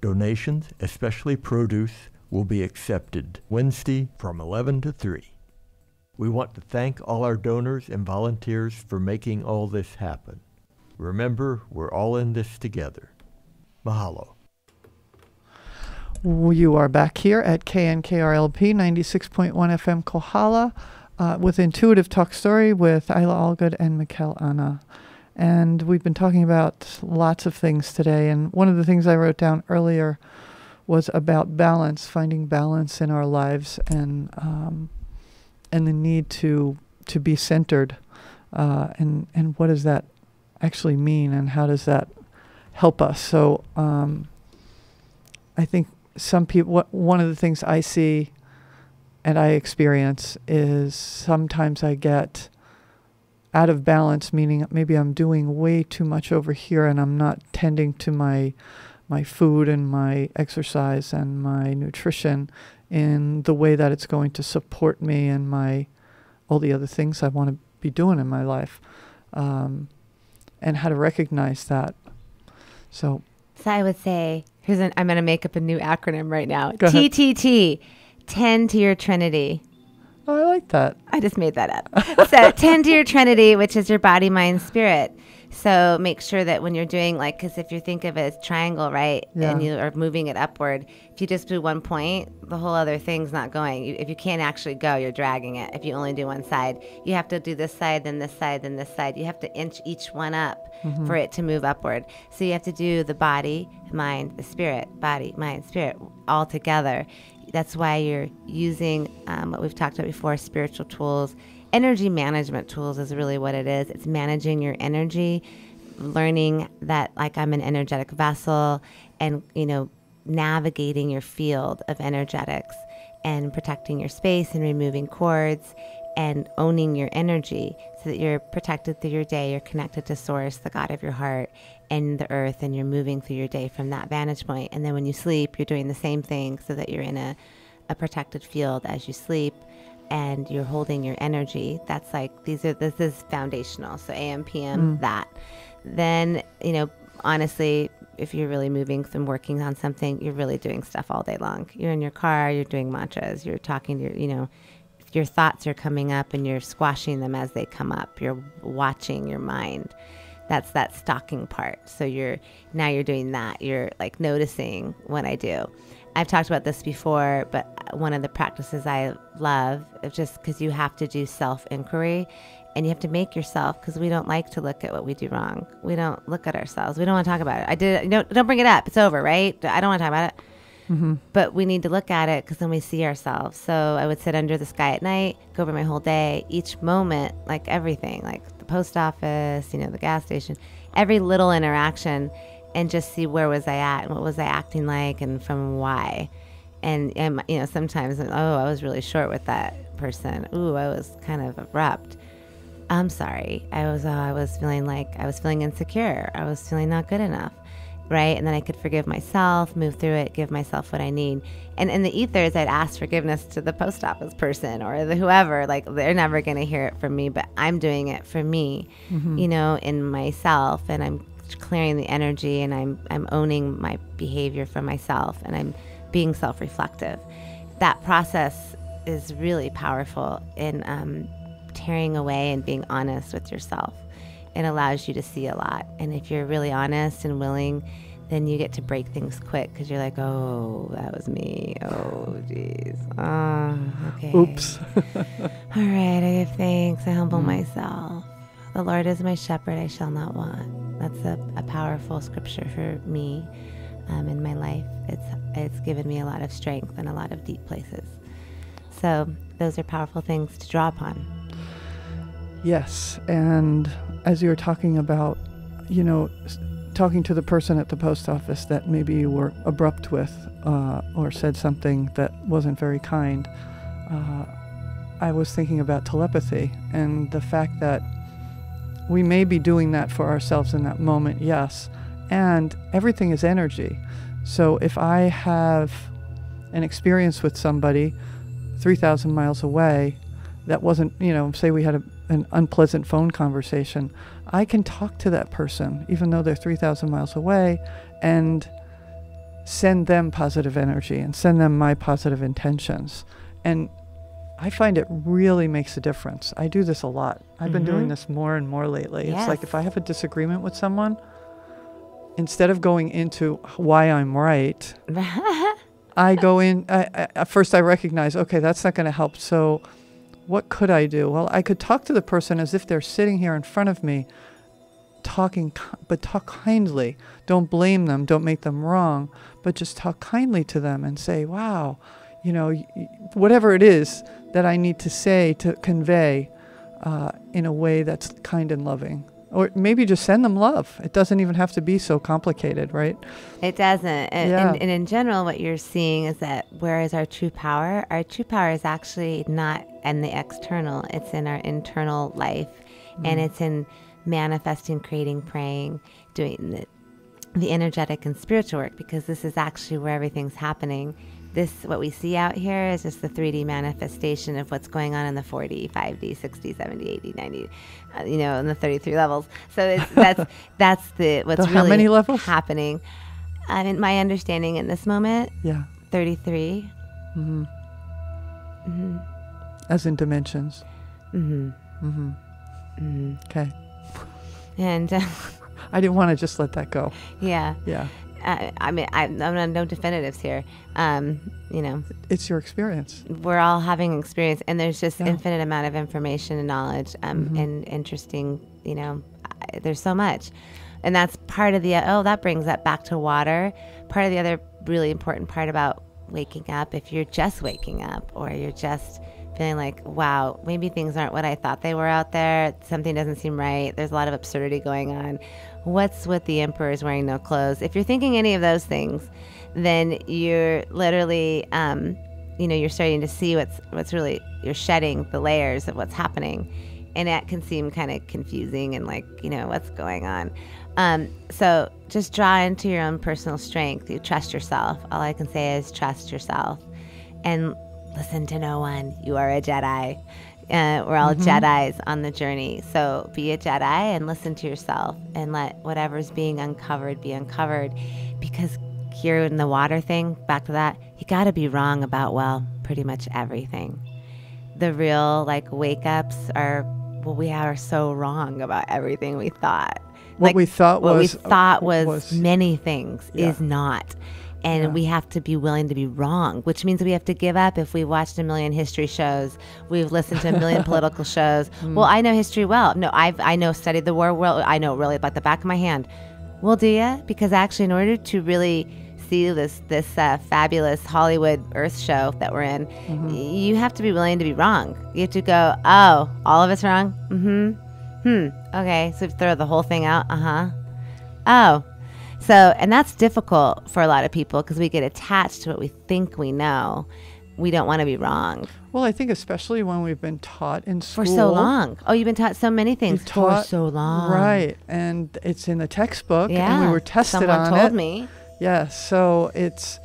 C: Donations, especially produce, will be accepted Wednesday from 11 to 3. We want to thank all our donors and volunteers for making all this happen. Remember, we're all in this together. Mahalo.
A: You are back here at KNKRLP 96.1 FM Kohala uh, with Intuitive Talk Story with Eila Algood and Michál Anna. And we've been talking about lots of things today. And one of the things I wrote down earlier was about balance, finding balance in our lives and, um, and the need to, to be centered. Uh, and, and what does that actually mean and how does that help us? So um, I think some people, what, one of the things I see and I experience is sometimes I get out of balance, meaning maybe I'm doing way too much over here and I'm not tending to my my food and my exercise and my nutrition in the way that it's going to support me and my all the other things I want to be doing in my life, um, and how to recognize that. So
B: So I would say, here's an, I'm going to make up a new acronym right now.
A: Go ahead.
B: TTT, tend to your Trinity.
A: oh, I like that.
B: I just made that up. so tend to your Trinity, which is your body, mind, spirit. So make sure that when you're doing like, because if you think of it as triangle, right, and you are moving it upward, if you just do one point, the whole other thing's not going. You, if you can't actually go, you're dragging it. If you only do one side, you have to do this side, then this side, then this side. You have to inch each one up for it to move upward. So you have to do the body, mind, the spirit, body, mind, spirit, all together. That's why you're using um, what we've talked about before spiritual tools. Energy management tools is really what it is. It's managing your energy, learning that, like, I'm an energetic vessel, and, you know, navigating your field of energetics and protecting your space and removing cords and owning your energy so that you're protected through your day. You're connected to Source, the God of your heart, and the earth, and you're moving through your day from that vantage point. And then when you sleep, you're doing the same thing so that you're in a, a protected field as you sleep and you're holding your energy. That's like, these are, this is foundational. So AM, PM, mm. that. Then, you know, honestly, if you're really moving from working on something, you're really doing stuff all day long. You're in your car, you're doing mantras, you're talking to your, you know, your thoughts are coming up and you're squashing them as they come up. You're watching your mind. That's that stalking part. So you're now you're doing that. You're like noticing what I do. I've talked about this before, but one of the practices I love is just because you have to do self inquiry and you have to make yourself because we don't like to look at what we do wrong. We don't look at ourselves. We don't want to talk about it. I did. No, don't bring it up. It's over, right? I don't want to talk about it mm-hmm. but we need to look at it because then we see ourselves. So I would sit under the sky at night, go over my whole day, each moment, like everything, like the post office, you know, the gas station, every little interaction, and just see where was I at and what was I acting like and from why. And, and you know, sometimes, oh, I was really short with that person. Ooh, I was kind of abrupt. I'm sorry. I was, uh, I was feeling like I was feeling insecure. I was feeling not good enough right? And then I could forgive myself, move through it, give myself what I need. And in the ethers, I'd ask forgiveness to the post office person or the whoever. Like they're never going to hear it from me, but I'm doing it for me, you know, in myself, and I'm clearing the energy, and I'm I'm owning my behavior for myself, and I'm being self-reflective. That process is really powerful in um, tearing away and being honest with yourself it allows you to see a lot. And if you're really honest and willing, then you get to break things quick because you're like, oh, that was me. Oh, jeez. Oh, okay.
A: Oops.
B: All right, I give thanks. I humble myself. The Lord is my shepherd, I shall not want. That's a, a powerful scripture for me um, in my life. It's, it's given me a lot of strength and a lot of deep places. So, those are powerful things to draw upon.
A: Yes, and as you were talking about, you know, talking to the person at the post office that maybe you were abrupt with uh, or said something that wasn't very kind, uh, I was thinking about telepathy and the fact that we may be doing that for ourselves in that moment, yes. And everything is energy. So if I have an experience with somebody 3,000 miles away that wasn't, you know, say we had a, an unpleasant phone conversation, I can talk to that person, even though they're 3,000 miles away, and send them positive energy and send them my positive intentions. And I find it really makes a difference. I do this a lot. I've been doing
B: Mhm.
A: this more and more lately. It's like if I have a disagreement with someone, instead of going into why I'm right, I go in. I, I, at first, I recognize, okay, that's not going to help. So, what could I do? Well, I could talk to the person as if they're sitting here in front of me, talking, but talk kindly. Don't blame them. Don't make them wrong, but just talk kindly to them and say, wow, you know, whatever it is that I need to say to convey uh, in a way that's kind and loving. Or maybe just send them love. It doesn't even have to be so complicated, right?
B: It doesn't. And,
A: Yeah.
B: and, and in general, what you're seeing is that where is our true power? Our true power is actually not in the external, it's in our internal life. And it's in manifesting, creating, praying, doing the, the energetic and spiritual work because this is actually where everything's happening. This, what we see out here, is just the 3D manifestation of what's going on in the 4D, 5D, 60, 70, 80, 90, uh, you know, in the 33 levels. So it's, that's that's the what's
A: The how
B: really
A: many levels?
B: happening. I mean, my understanding in this moment,
A: Yeah.
B: 33. Mm. Mm.
A: As in dimensions.
B: Mm-hmm.
A: Mm-hmm.
B: Mm-hmm.
A: Okay.
B: And uh,
A: I didn't want to just let that go.
B: yeah,
A: Yeah.
B: I, I mean, I, I'm not, no definitives here. Um, you know,
A: It's your experience.
B: we're all having experience, and there's just
A: Yeah.
B: infinite amount of information and knowledge, um,
A: Mhm.
B: and interesting. You know, I, there's so much, and that's part of the. Oh, that brings that back to water. Part of the other really important part about waking up, if you're just waking up, or you're just feeling like, wow, maybe things aren't what I thought they were out there. Something doesn't seem right. There's a lot of absurdity going on. What's with the emperor is wearing no clothes? If you're thinking any of those things, then you're literally, um, you know, you're starting to see what's what's really you're shedding the layers of what's happening, and that can seem kind of confusing and like, you know, what's going on. Um, so just draw into your own personal strength. You trust yourself. All I can say is trust yourself, and listen to no one. You are a Jedi. Uh, we're all Jedi's on the journey. So be a Jedi and listen to yourself and let whatever's being uncovered be uncovered. Because here in the water thing, back to that, you got to be wrong about, well, pretty much everything. The real like wake ups are, well, we are so wrong about everything we thought.
A: What
B: Like,
A: we thought
B: what
A: was
B: we thought was,
A: was-
B: many things
A: Yeah.
B: is not and
A: Yeah.
B: we have to be willing to be wrong which means we have to give up. If we've watched a million history shows we've listened to a million political shows.
A: Hmm.
B: well i know history well. No i've i know studied the war well i know really like the back of my hand. Well do you because actually in order to really see this this uh, fabulous hollywood earth show that we're in
A: Mm-hmm.
B: you have to be willing to be wrong. You have to go oh all of us wrong? Mm-hmm. Hmm. Okay so throw the whole thing out. Uh-huh. Oh so and that's difficult for a lot of people because we get attached to what we think we know we don't want to be wrong
A: Well, I think especially when we've been taught in school
B: for so long oh you've been taught so many things
A: You've
B: for so long
A: right? And it's in the textbook,
B: yeah
A: and we were tested
B: someone
A: on
B: told
A: it.
B: me
A: Yeah, so it's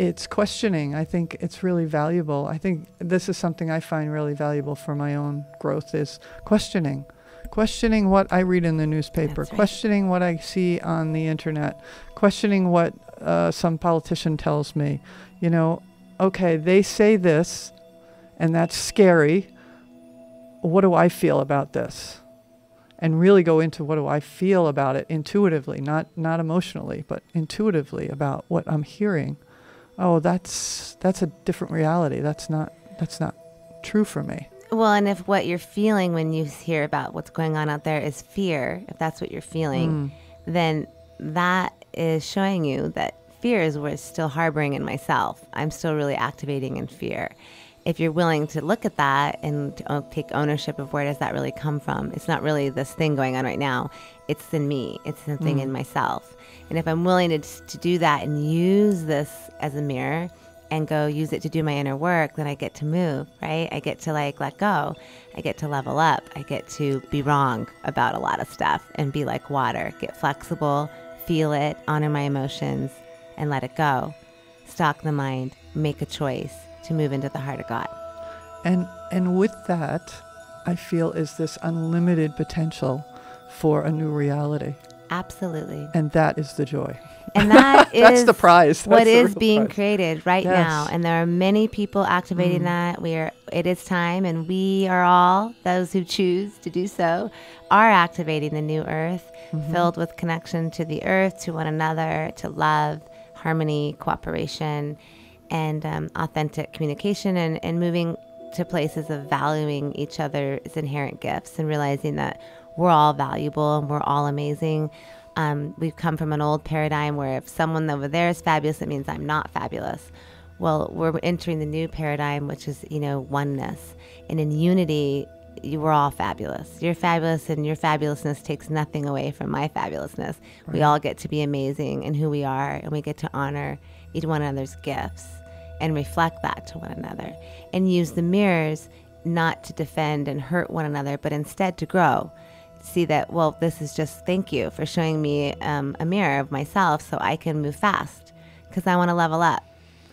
A: it's questioning. I think it's really valuable. I think this is something I find really valuable for my own growth is questioning. Questioning what I read in the newspaper,
B: right.
A: questioning what I see on the internet, questioning what uh, some politician tells me. You know, okay, they say this, and that's scary. What do I feel about this? and really go into what do I feel about it intuitively, not not emotionally, but intuitively about what I'm hearing. Oh, that's that's a different reality. That's not that's not true for me.
B: Well and if what you're feeling when you hear about what's going on out there is fear if that's what you're feeling
A: Mm.
B: then that is showing you that fear is what's still harboring in myself. I'm still really activating in fear. if you're willing to look at that and to, uh, take ownership of where does that really come from, it's not really this thing going on right now. It's in me. It's something thing in myself. And if I'm willing to, to do that and use this as a mirror and go use it to do my inner work, then I get to move, right? I get to like let go. I get to level up. I get to be wrong about a lot of stuff and be like water, get flexible, feel it, honor my emotions, and let it go. Stalk the mind, make a choice to move into the heart of God.
A: And and with that, I feel is this unlimited potential for a new reality.
B: Absolutely.
A: And that is the joy.
B: And that is
A: That's the prize.
B: what
A: the
B: is being
A: prize.
B: created right
A: Yes. Mm.
B: now and there are many people activating that we are it is time and we are all those who choose to do so are activating the new earth
A: Mm-hmm.
B: filled with connection to the earth to one another to love harmony cooperation and um, authentic communication and, and moving to places of valuing each other's inherent gifts and realizing that we're all valuable and we're all amazing um, we've come from an old paradigm where if someone over there is fabulous, it means I'm not fabulous. Well, we're entering the new paradigm, which is, you know, oneness. And in unity, you, we're all fabulous. You're fabulous, and your fabulousness takes nothing away from my fabulousness. We all get to be amazing in who we are, and we get to honor each one another's gifts and reflect that to one another and use the mirrors not to defend and hurt one another, but instead to grow see that well this is just thank you for showing me um, a mirror of myself so i can move fast because i want to level up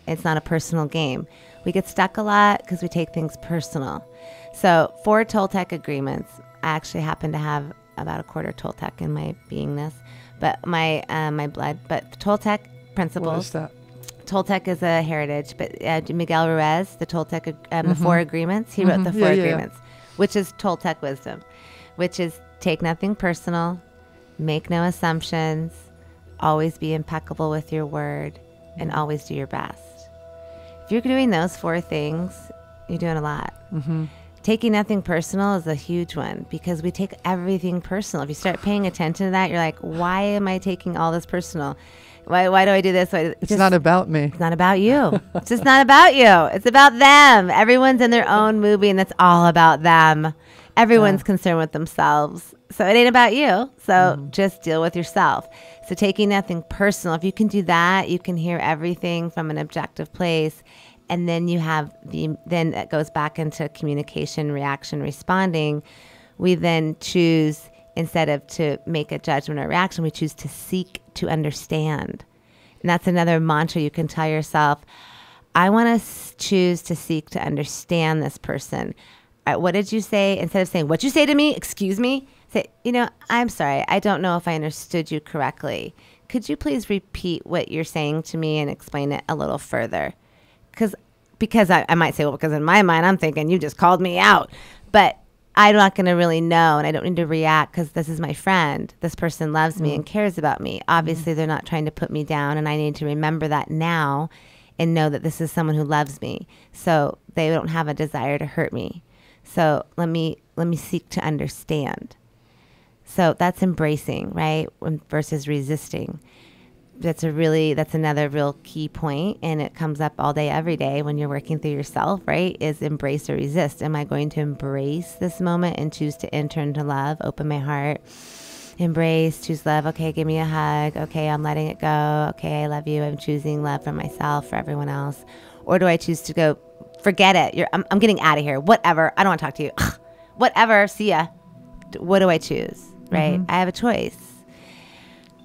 B: it's not a personal game we get stuck a lot because we take things personal so for toltec agreements i actually happen to have about a quarter toltec in my beingness but my uh, my blood but toltec principles
A: What is that?
B: Toltec is a heritage, but uh, Miguel Ruiz, the Toltec, um, the Four Agreements, he wrote the
A: Mhm.
B: Four
A: Yeah, yeah, yeah.
B: Agreements, which is Toltec wisdom, which is take nothing personal, make no assumptions, always be impeccable with your word, and always do your best. If you're doing those four things, you're doing a lot. Mm-hmm. Taking nothing personal is a huge one because we take everything personal. If you start paying attention to that, you're like, why am I taking all this personal? Why, why do I do this? Why,
A: It's not about me.
B: it's not about you. it's just not about you. It's about them. Everyone's in their own movie and that's all about them. Everyone's concerned with themselves. So it ain't about you. So mm-hmm. just deal with yourself. So taking nothing personal, if you can do that, you can hear everything from an objective place. And then you have the, then it goes back into communication, reaction, responding. We then choose, instead of to make a judgment or reaction, we choose to seek to understand. And that's another mantra you can tell yourself. I want to choose to seek to understand this person. What did you say? Instead of saying, what you say to me, excuse me, say, you know, I'm sorry. I don't know if I understood you correctly. Could you please repeat what you're saying to me and explain it a little further? Because because I, I might say, well, because in my mind, I'm thinking you just called me out. But I'm not going to really know, and I don't need to react because this is my friend. This person loves me and mm-hmm. cares about me. Obviously, mm-hmm. they're not trying to put me down, and I need to remember that now and know that this is someone who loves me. So they don't have a desire to hurt me. So let me let me seek to understand. So that's embracing, right? Versus resisting. That's a really that's another real key point and it comes up all day every day when you're working through yourself, right? Is embrace or resist. Am I going to embrace this moment and choose to enter into love, open my heart, embrace, choose love. Okay, give me a hug. Okay, I'm letting it go. Okay, I love you. I'm choosing love for myself, for everyone else. Or do I choose to go, forget it. You're, I'm, I'm getting out of here. Whatever. I don't want to talk to you. Whatever. See ya. What do I choose? Right? Mm-hmm. I have a choice.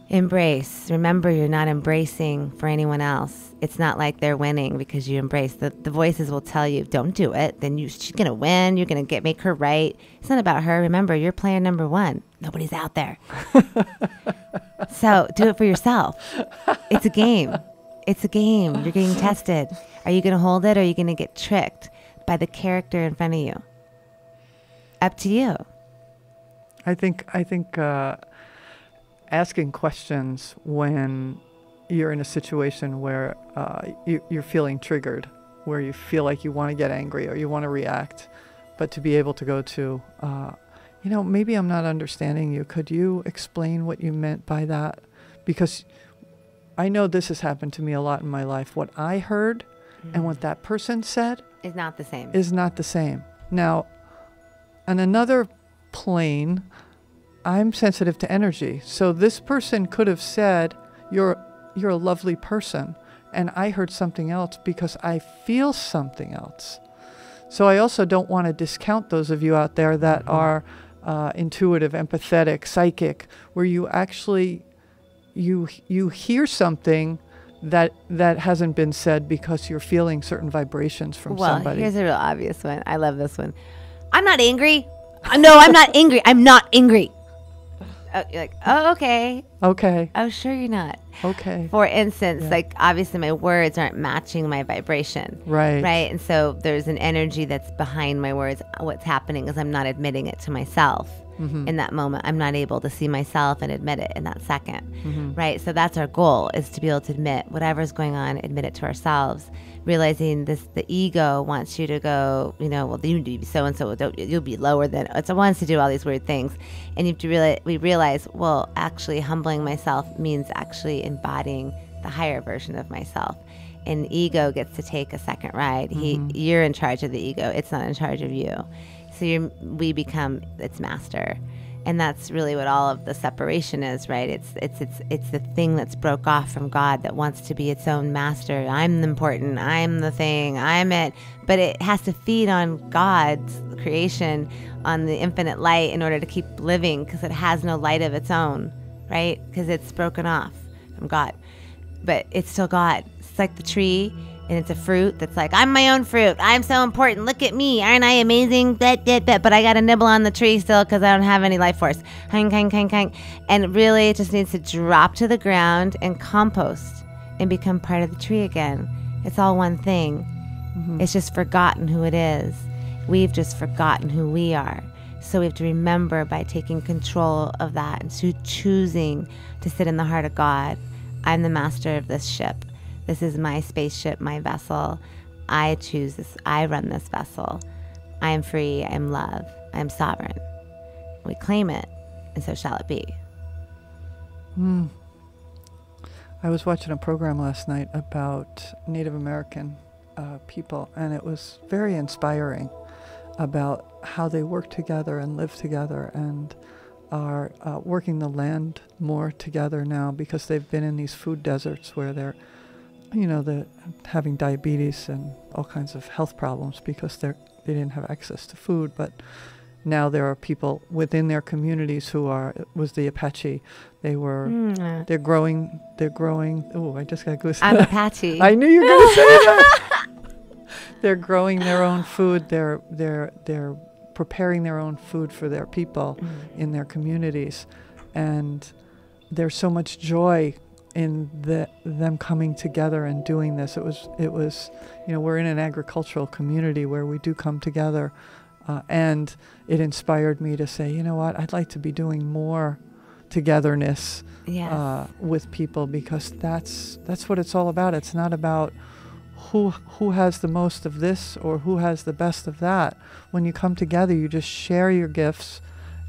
B: Embrace. Remember, you're not embracing for anyone else. It's not like they're winning because you embrace. The, the voices will tell you, don't do it. Then you, she's going to win. You're going to get make her right. It's not about her. Remember, you're player number one. Nobody's out there. so do it for yourself. It's a game. It's a game. You're getting tested. Are you going to hold it or are you going to get tricked by the character in front of you? Up to you.
A: I think I think uh, asking questions when you're in a situation where uh, you, you're feeling triggered, where you feel like you want to get angry or you want to react, but to be able to go to, uh, you know, maybe I'm not understanding you. Could you explain what you meant by that? Because I know this has happened to me a lot in my life. What I heard and what that person said
B: is not the same.
A: is not the same. Now, on another plane, I'm sensitive to energy. So this person could have said, "You're you're a lovely person," and I heard something else because I feel something else. So I also don't want to discount those of you out there that are uh, intuitive, empathetic, psychic, where you actually you you hear something that that hasn't been said because you're feeling certain vibrations from
B: well,
A: somebody.
B: here's a real obvious one. I love this one. I'm not angry. Uh, no, I'm not angry. I'm not angry. Oh, you're like, oh, okay.
A: okay,
B: Oh, sure, you're not.
A: okay,
B: For instance,
A: Yeah.
B: like obviously my words aren't matching my vibration.
A: right,
B: Right. And so there's an energy that's behind my words. What's happening is I'm not admitting it to myself
A: Mm-hmm.
B: in that moment. I'm not able to see myself and admit it in that 2nd
A: Mm-hmm.
B: Right. So that's our goal is to be able to admit whatever's going on, admit it to ourselves. Realizing this, the ego wants you to go, you know, well, you need to be so and so, you'll be lower than it's it wants to do all these weird things. And you have to realize, we realize, well, actually, humbling myself means actually embodying the higher version of myself and ego gets to take a second ride. He, you're in charge of the ego. It's not in charge of you. So we become its master, and that's really what all of the separation is, right? It's it's it's it's the thing that's broke off from God that wants to be its own master. I'm the important. I'm the thing. I'm it. But it has to feed on God's creation, on the infinite light, in order to keep living, because it has no light of its own, right? Because it's broken off from God but it's still God. It's like the tree, and it's a fruit that's like, I'm my own fruit. I'm so important. Look at me. Aren't I amazing? That, that, that. But I got to nibble on the tree still because I don't have any life force. Hang, hang, hang, hang. And really, it just needs to drop to the ground and compost and become part of the tree again. It's all one thing. Mm-hmm. It's just forgotten who it is. We've just forgotten who we are. So we have to remember by taking control of that and so choosing to sit in the heart of God. I'm the master of this ship. This is my spaceship, my vessel. I choose this. I run this vessel. I am free. I am love. I am sovereign. We claim it, and so shall it be.
A: I was watching a program last night about Native American uh, people, and it was very inspiring about how they work together and live together and are uh, working the land more together now because they've been in these food deserts where they're, you know, the having diabetes and all kinds of health problems because they're they didn't have access to food, but now there are people within their communities who are it was the Apache. They were
B: Mm,
A: they're growing. They're growing. Oh, I just got goosebumps.
B: I'm Apache.
A: I knew you were going to say that. they're growing their own food. They're they're they're preparing their own food for their people in their communities, and there's so much joy in the, them coming together and doing this. It was it was you know we're in an agricultural community where we do come together, uh, and it inspired me to say you know what I'd like to be doing more togetherness
B: yes.
A: uh, with people because that's that's what it's all about. It's not about who who has the most of this or who has the best of that. When you come together, you just share your gifts,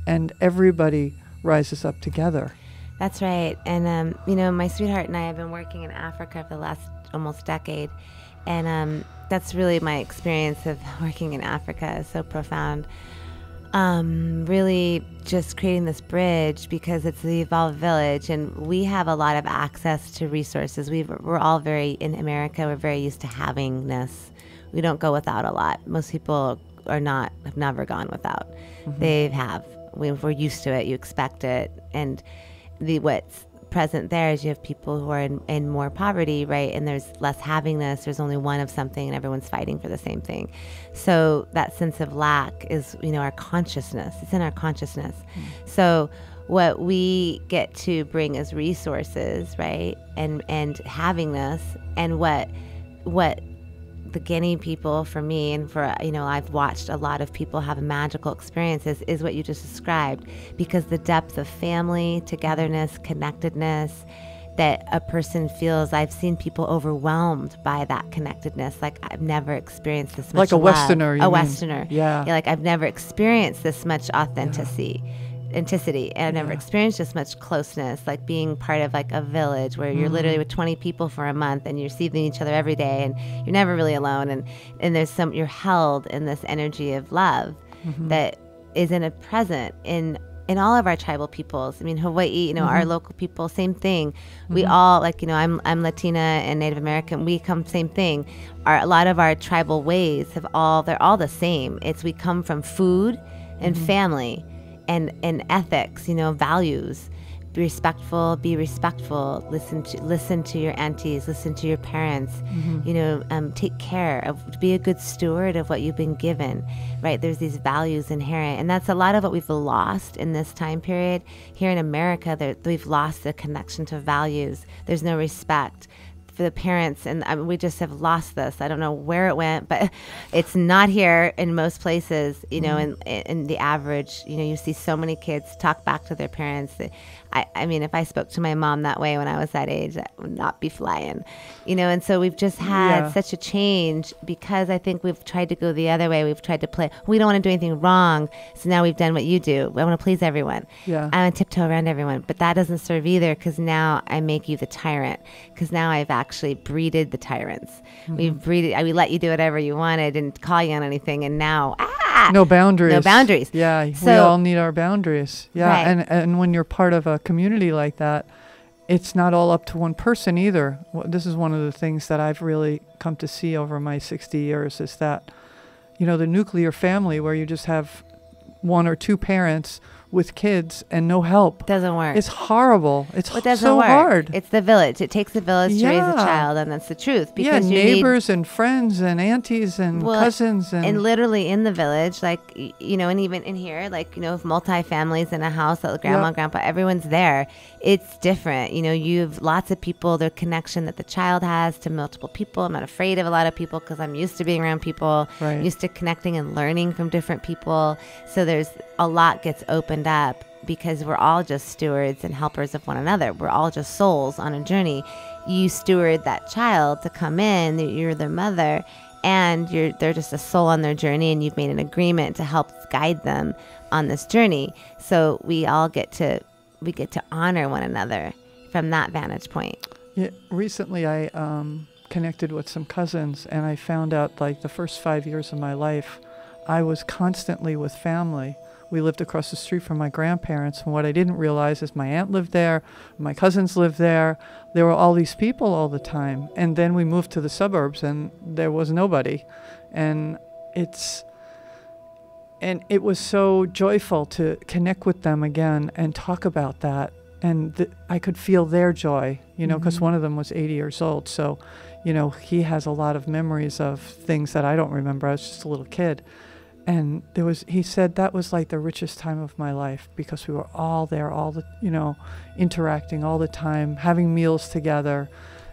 A: and everybody rises up together.
B: That's right. And, um, you know, my sweetheart and I have been working in Africa for the last almost decade. And um, that's really my experience of working in Africa is so profound. Um, really just creating this bridge because it's the evolved village and we have a lot of access to resources. We've, we're all very, in America, we're very used to havingness. We don't go without a lot. Most people are not, have never gone without. They have. We, we're used to it. You expect it. And the what's present there is you have people who are in, in more poverty, right? And there's less havingness. There's only one of something, and everyone's fighting for the same thing. So that sense of lack is, you know, our consciousness. It's in our consciousness. Mm. So what we get to bring as resources, right, and and havingness, and what what the Guinea people for me and for you know I've watched a lot of people have magical experiences is what you just described because the depth of family togetherness connectedness that a person feels I've seen people overwhelmed by that connectedness like I've never experienced this much
A: Like a
B: love.
A: Westerner, you
B: a
A: mean.
B: Westerner
A: Yeah.
B: like I've never experienced this much authenticity authenticity and I've never
A: Yeah.
B: experienced this much closeness, like being part of like a village where you're
A: Mm-hmm.
B: literally with 20 people for a month and you're seeing each other every day and you're never really alone and and there's some you're held in this energy of love
A: Mm-hmm.
B: that is in a present in in all of our tribal peoples. I mean, Hawaii, you know,
A: Mm-hmm.
B: our local people, same thing. We all like, you know, I'm I'm Latina and Native American. We come same thing. Our a lot of our tribal ways have all they're all the same. It's we come from food and
A: Mm-hmm.
B: family and and ethics, you know, values. Be respectful. Be respectful. Listen to listen to your aunties. Listen to your parents.
A: Mm-hmm.
B: You know, um, take care of. Be a good steward of what you've been given. Right? There's these values inherent, and that's a lot of what we've lost in this time period here in America. There, we've lost the connection to values. There's no respect for the parents and I mean, we just have lost this i don't know where it went but it's not here in most places you know mm-hmm. in, in the average you know you see so many kids talk back to their parents that I, I mean if i spoke to my mom that way when i was that age that would not be flying you know and so we've just had
A: Yeah.
B: such a change because i think we've tried to go the other way we've tried to play we don't want to do anything wrong so now we've done what you do I want to please everyone
A: Yeah.
B: I want to tiptoe around everyone, but that doesn't serve either because now I make you the tyrant. Because now I've actually breeded the tyrants.
A: Mm-hmm.
B: We've breeded. I we let you do whatever you wanted and call you on anything, and now ah,
A: No boundaries.
B: No boundaries.
A: Yeah, we all need our boundaries. Yeah,
B: Right.
A: and and when you're part of a community like that, it's not all up to one person either. This is one of the things that I've really come to see over my 60 years is that, you know, the nuclear family where you just have one or two parents with kids and no help.
B: doesn't work.
A: It's horrible. It's
B: it doesn't
A: so
B: work.
A: hard.
B: It's the village. It takes a village to raise a child, and that's the truth.
A: yeah,
B: Because you need
A: neighbors and friends and aunties and
B: Well,
A: cousins and,
B: and literally in the village, like you know, and even in here, like you know, if multi families in a house, that grandma,
A: Yep.
B: grandpa, everyone's there. It's different. You know, you've lots of people. Their connection that the child has to multiple people. I'm not afraid of a lot of people because I'm used to being around people.
A: Right.
B: Used to connecting and learning from different people. So there's a lot gets opened up because we're all just stewards and helpers of one another. We're all just souls on a journey. You steward that child to come in. You're their mother and you're they're just a soul on their journey and you've made an agreement to help guide them on this journey so we all get to we get to honor one another from that vantage point
A: Yeah, recently I um, connected with some cousins, and I found out like the first five years of my life, I was constantly with family. We lived across the street from my grandparents, and what I didn't realize is my aunt lived there, my cousins lived there. There were all these people all the time, and then we moved to the suburbs, and there was nobody, and it's. And it was so joyful to connect with them again and talk about that and th- I could feel their joy, you know, because
B: Mhm.
A: one of them was 80 years old. So, you know, he has a lot of memories of things that I don't remember. I was just a little kid. And there was, he said that was like the richest time of my life because we were all there, all the, you know, interacting all the time, having meals together.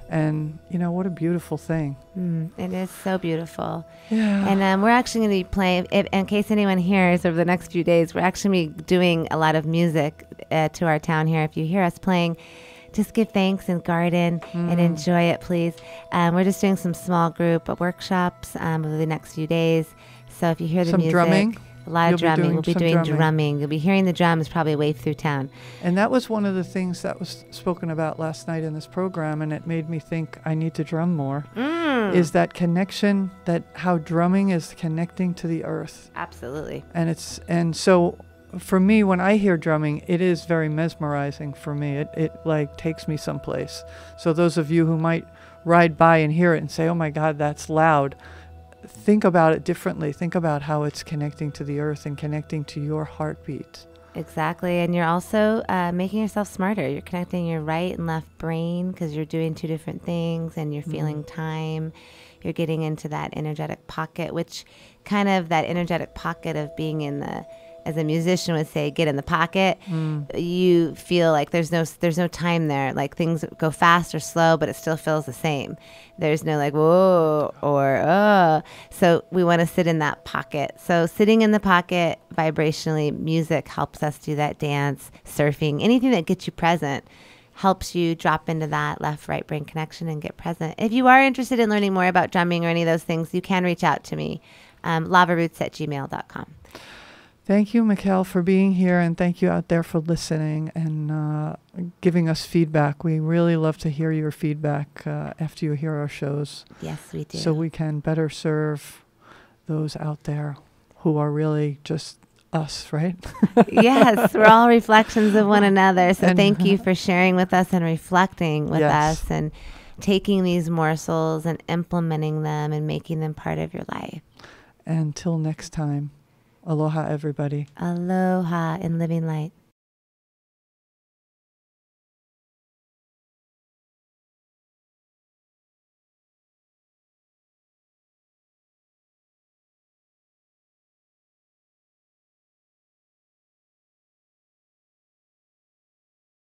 A: And, you know, what a beautiful thing.
B: mm, it is so beautiful
A: Yeah.
B: and um, we're actually going to be playing if, in case anyone hears over the next few days we're actually be doing a lot of music uh, to our town here if you hear us playing just give thanks and garden
A: Mm.
B: and enjoy it please um, we're just doing some small group workshops um, over the next few days so if you hear the
A: Some
B: music
A: drumming?
B: a lot of drumming we'll be doing
A: drumming.
B: drumming. you'll be hearing the drums probably wave through town
A: And that was one of the things that was spoken about last night in this program, and it made me think I need to drum more.
B: Mm.
A: Is that connection that how drumming is connecting to the earth,
B: absolutely
A: and it's and so for me when I hear drumming, it is very mesmerizing for me. It it like takes me someplace. So those of you who might ride by and hear it and say, "Oh my God, that's loud," think about it differently. Think about how it's connecting to the earth and connecting to your heartbeat.
B: Exactly. And you're also uh, making yourself smarter. You're connecting your right and left brain because you're doing two different things and you're feeling time. You're getting into that energetic pocket, which kind of that energetic pocket of being in the, as a musician would say, get in the pocket. You feel like there's no there's no time there. Like things go fast or slow, but it still feels the same. There's no like whoa or uh. So we want to sit in that pocket. So sitting in the pocket vibrationally, music helps us do that. Dance, surfing, anything that gets you present helps you drop into that left right brain connection and get present. If you are interested in learning more about drumming or any of those things, you can reach out to me. Um, lavaroots at gmail.com.
A: Thank you, Michál, for being here, and thank you out there for listening and uh, giving us feedback. We really love to hear your feedback uh, after you hear our shows
B: Yes, we do.
A: so we can better serve those out there who are really just us, right?
B: yes, we're all reflections of one another. So
A: And-
B: thank you for sharing with us and reflecting with
A: Yes.
B: us and taking these morsels and implementing them and making them part of your life.
A: Until next time, aloha, everybody.
B: Aloha in living light.